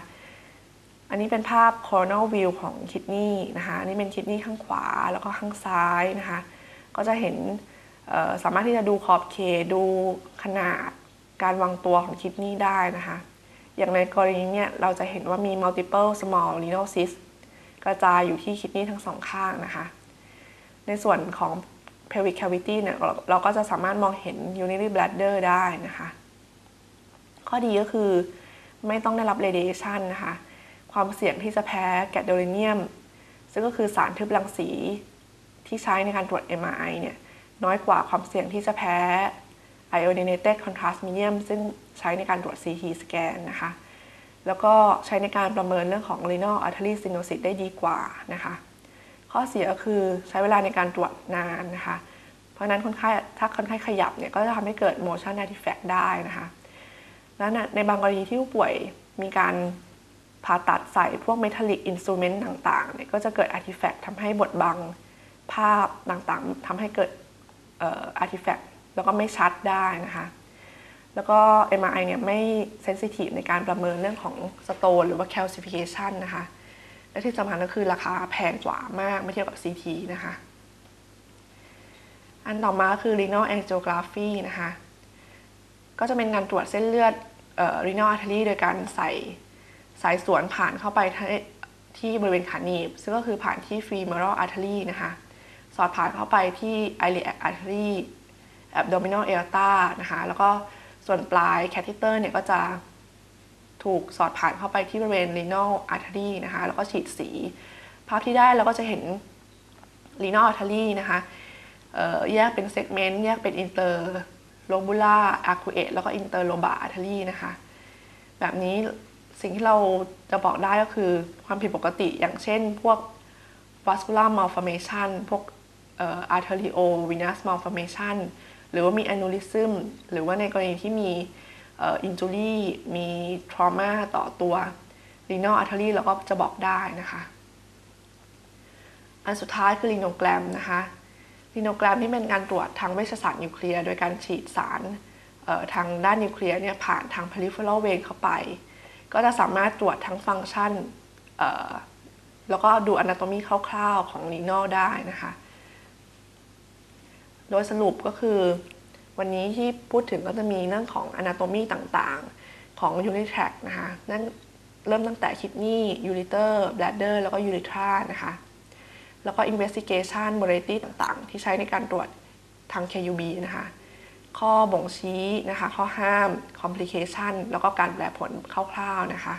อันนี้เป็นภาพ coronal view ของคิดนีนะคะ อันนี้เป็นคิดนีข้างขวาแล้วก็ข้างซ้ายนะคะ ก็จะเห็นสามารถที่จะดูขอบเขตดูขนาดการวางตัวของคิดนีได้นะคะ อย่างในกรณีเนี่ยเราจะเห็นว่ามี multiple small renal cyst กระจายอยู่ที่คิดนีทั้งสองข้างนะคะ ในส่วนของ pelvic cavity เนี่ยเราก็จะสามารถมองเห็น urinary bladder ได้นะคะ ข้อดีก็คือไม่ต้องได้รับ radiation นะคะ ความเสี่ยงที่จะแพ้แกดโดลิเนียมซึ่งก็คือสารทึบรังสีที่ใช้ในการตรวจ MRI เนี่ยน้อยกว่าความเสี่ยงที่จะแพ้ iodinated contrast medium ซึ่งใช้ในการตรวจ CT scan นะคะ แล้วก็ใช้ในการประเมินเรื่องของ renal artery stenosis ได้ดีกว่านะคะ ข้อเสียก็คือใช้เวลาในการตรวจนานนะคะ เพราะนั้นคนไข้ถ้าคนไข้ขยับเนี่ยก็จะทำให้เกิด motion artifact ได้นะคะ แล้วในบางกรณีที่ผู้ป่วยมีการผ่าตัดใส่พวก metallic instrument ต่างๆเนี่ยก็จะเกิด artifact ทำให้บดบังภาพต่างๆทำให้เกิด artifact แล้วก็ไม่ชัดได้นะคะ แล้วก็ MRI เนี่ยไม่ sensitive ในการประเมินเรื่องของ stone หรือว่า calcification นะคะ และที่สำคัญก็คือราคาแพงกว่ามากเมื่อเทียบกับ CT นะคะ อันต่อมาคือ renal angiography นะคะ ก็จะเป็นการตรวจเส้นเลือด renal artery โดยการใส่สายสวนผ่านเข้าไปที่บริเวณขาหนีบ ซึ่งก็คือผ่านที่ femoral artery นะคะ สอดผ่านเข้าไปที่ iliac artery abdominal aorta นะคะแล้วก็ส่วนปลาย catheter เนี่ยก็จะถูกสอดผ่านเข้าไปที่บริเวณ renal artery นะคะแล้วก็ฉีดสี ภาพที่ได้เราก็จะเห็น renal artery นะคะแยกเป็นเซกเมนต์แยกเป็น interlobular arcuate แล้วก็ interlobar artery นะคะแบบนี้สิ่งที่เราจะบอกได้ก็คือความผิดปกติอย่างเช่นพวก vascular malformation พวก arteriovenous malformation หรือว่ามี aneurysm หรือว่าในกรณีที่มี injury มี trauma ต่อตัว renal artery เราก็จะบอกได้นะคะ อันสุดท้ายคือ renogram นะคะ renogram ที่เป็นการตรวจทางเวชศาสตร์นิวเคลียร์โดยการฉีดสารทางด้านนิวเคลียร์เนี่ยผ่านทาง peripheral vein เข้าไป ก็จะสามารถตรวจทั้งฟังก์ชันแล้วก็ดู anatomy คร่าวๆของ renal ได้นะคะ โดยสรุปก็คือ วันนี้ที่พูดถึงก็จะมีเรื่องของ anatomy ต่างๆ ของ urinary tract นะคะนั่นเริ่มตั้งแต่ kidney ureter bladder แล้วก็ urethra นะคะ แล้วก็ investigation modality ต่างๆ ที่ใช้ในการตรวจทาง KUB นะคะ ข้อบ่งชี้นะคะ ข้อห้าม complication แล้วก็การแปลผลคร่าวๆนะคะ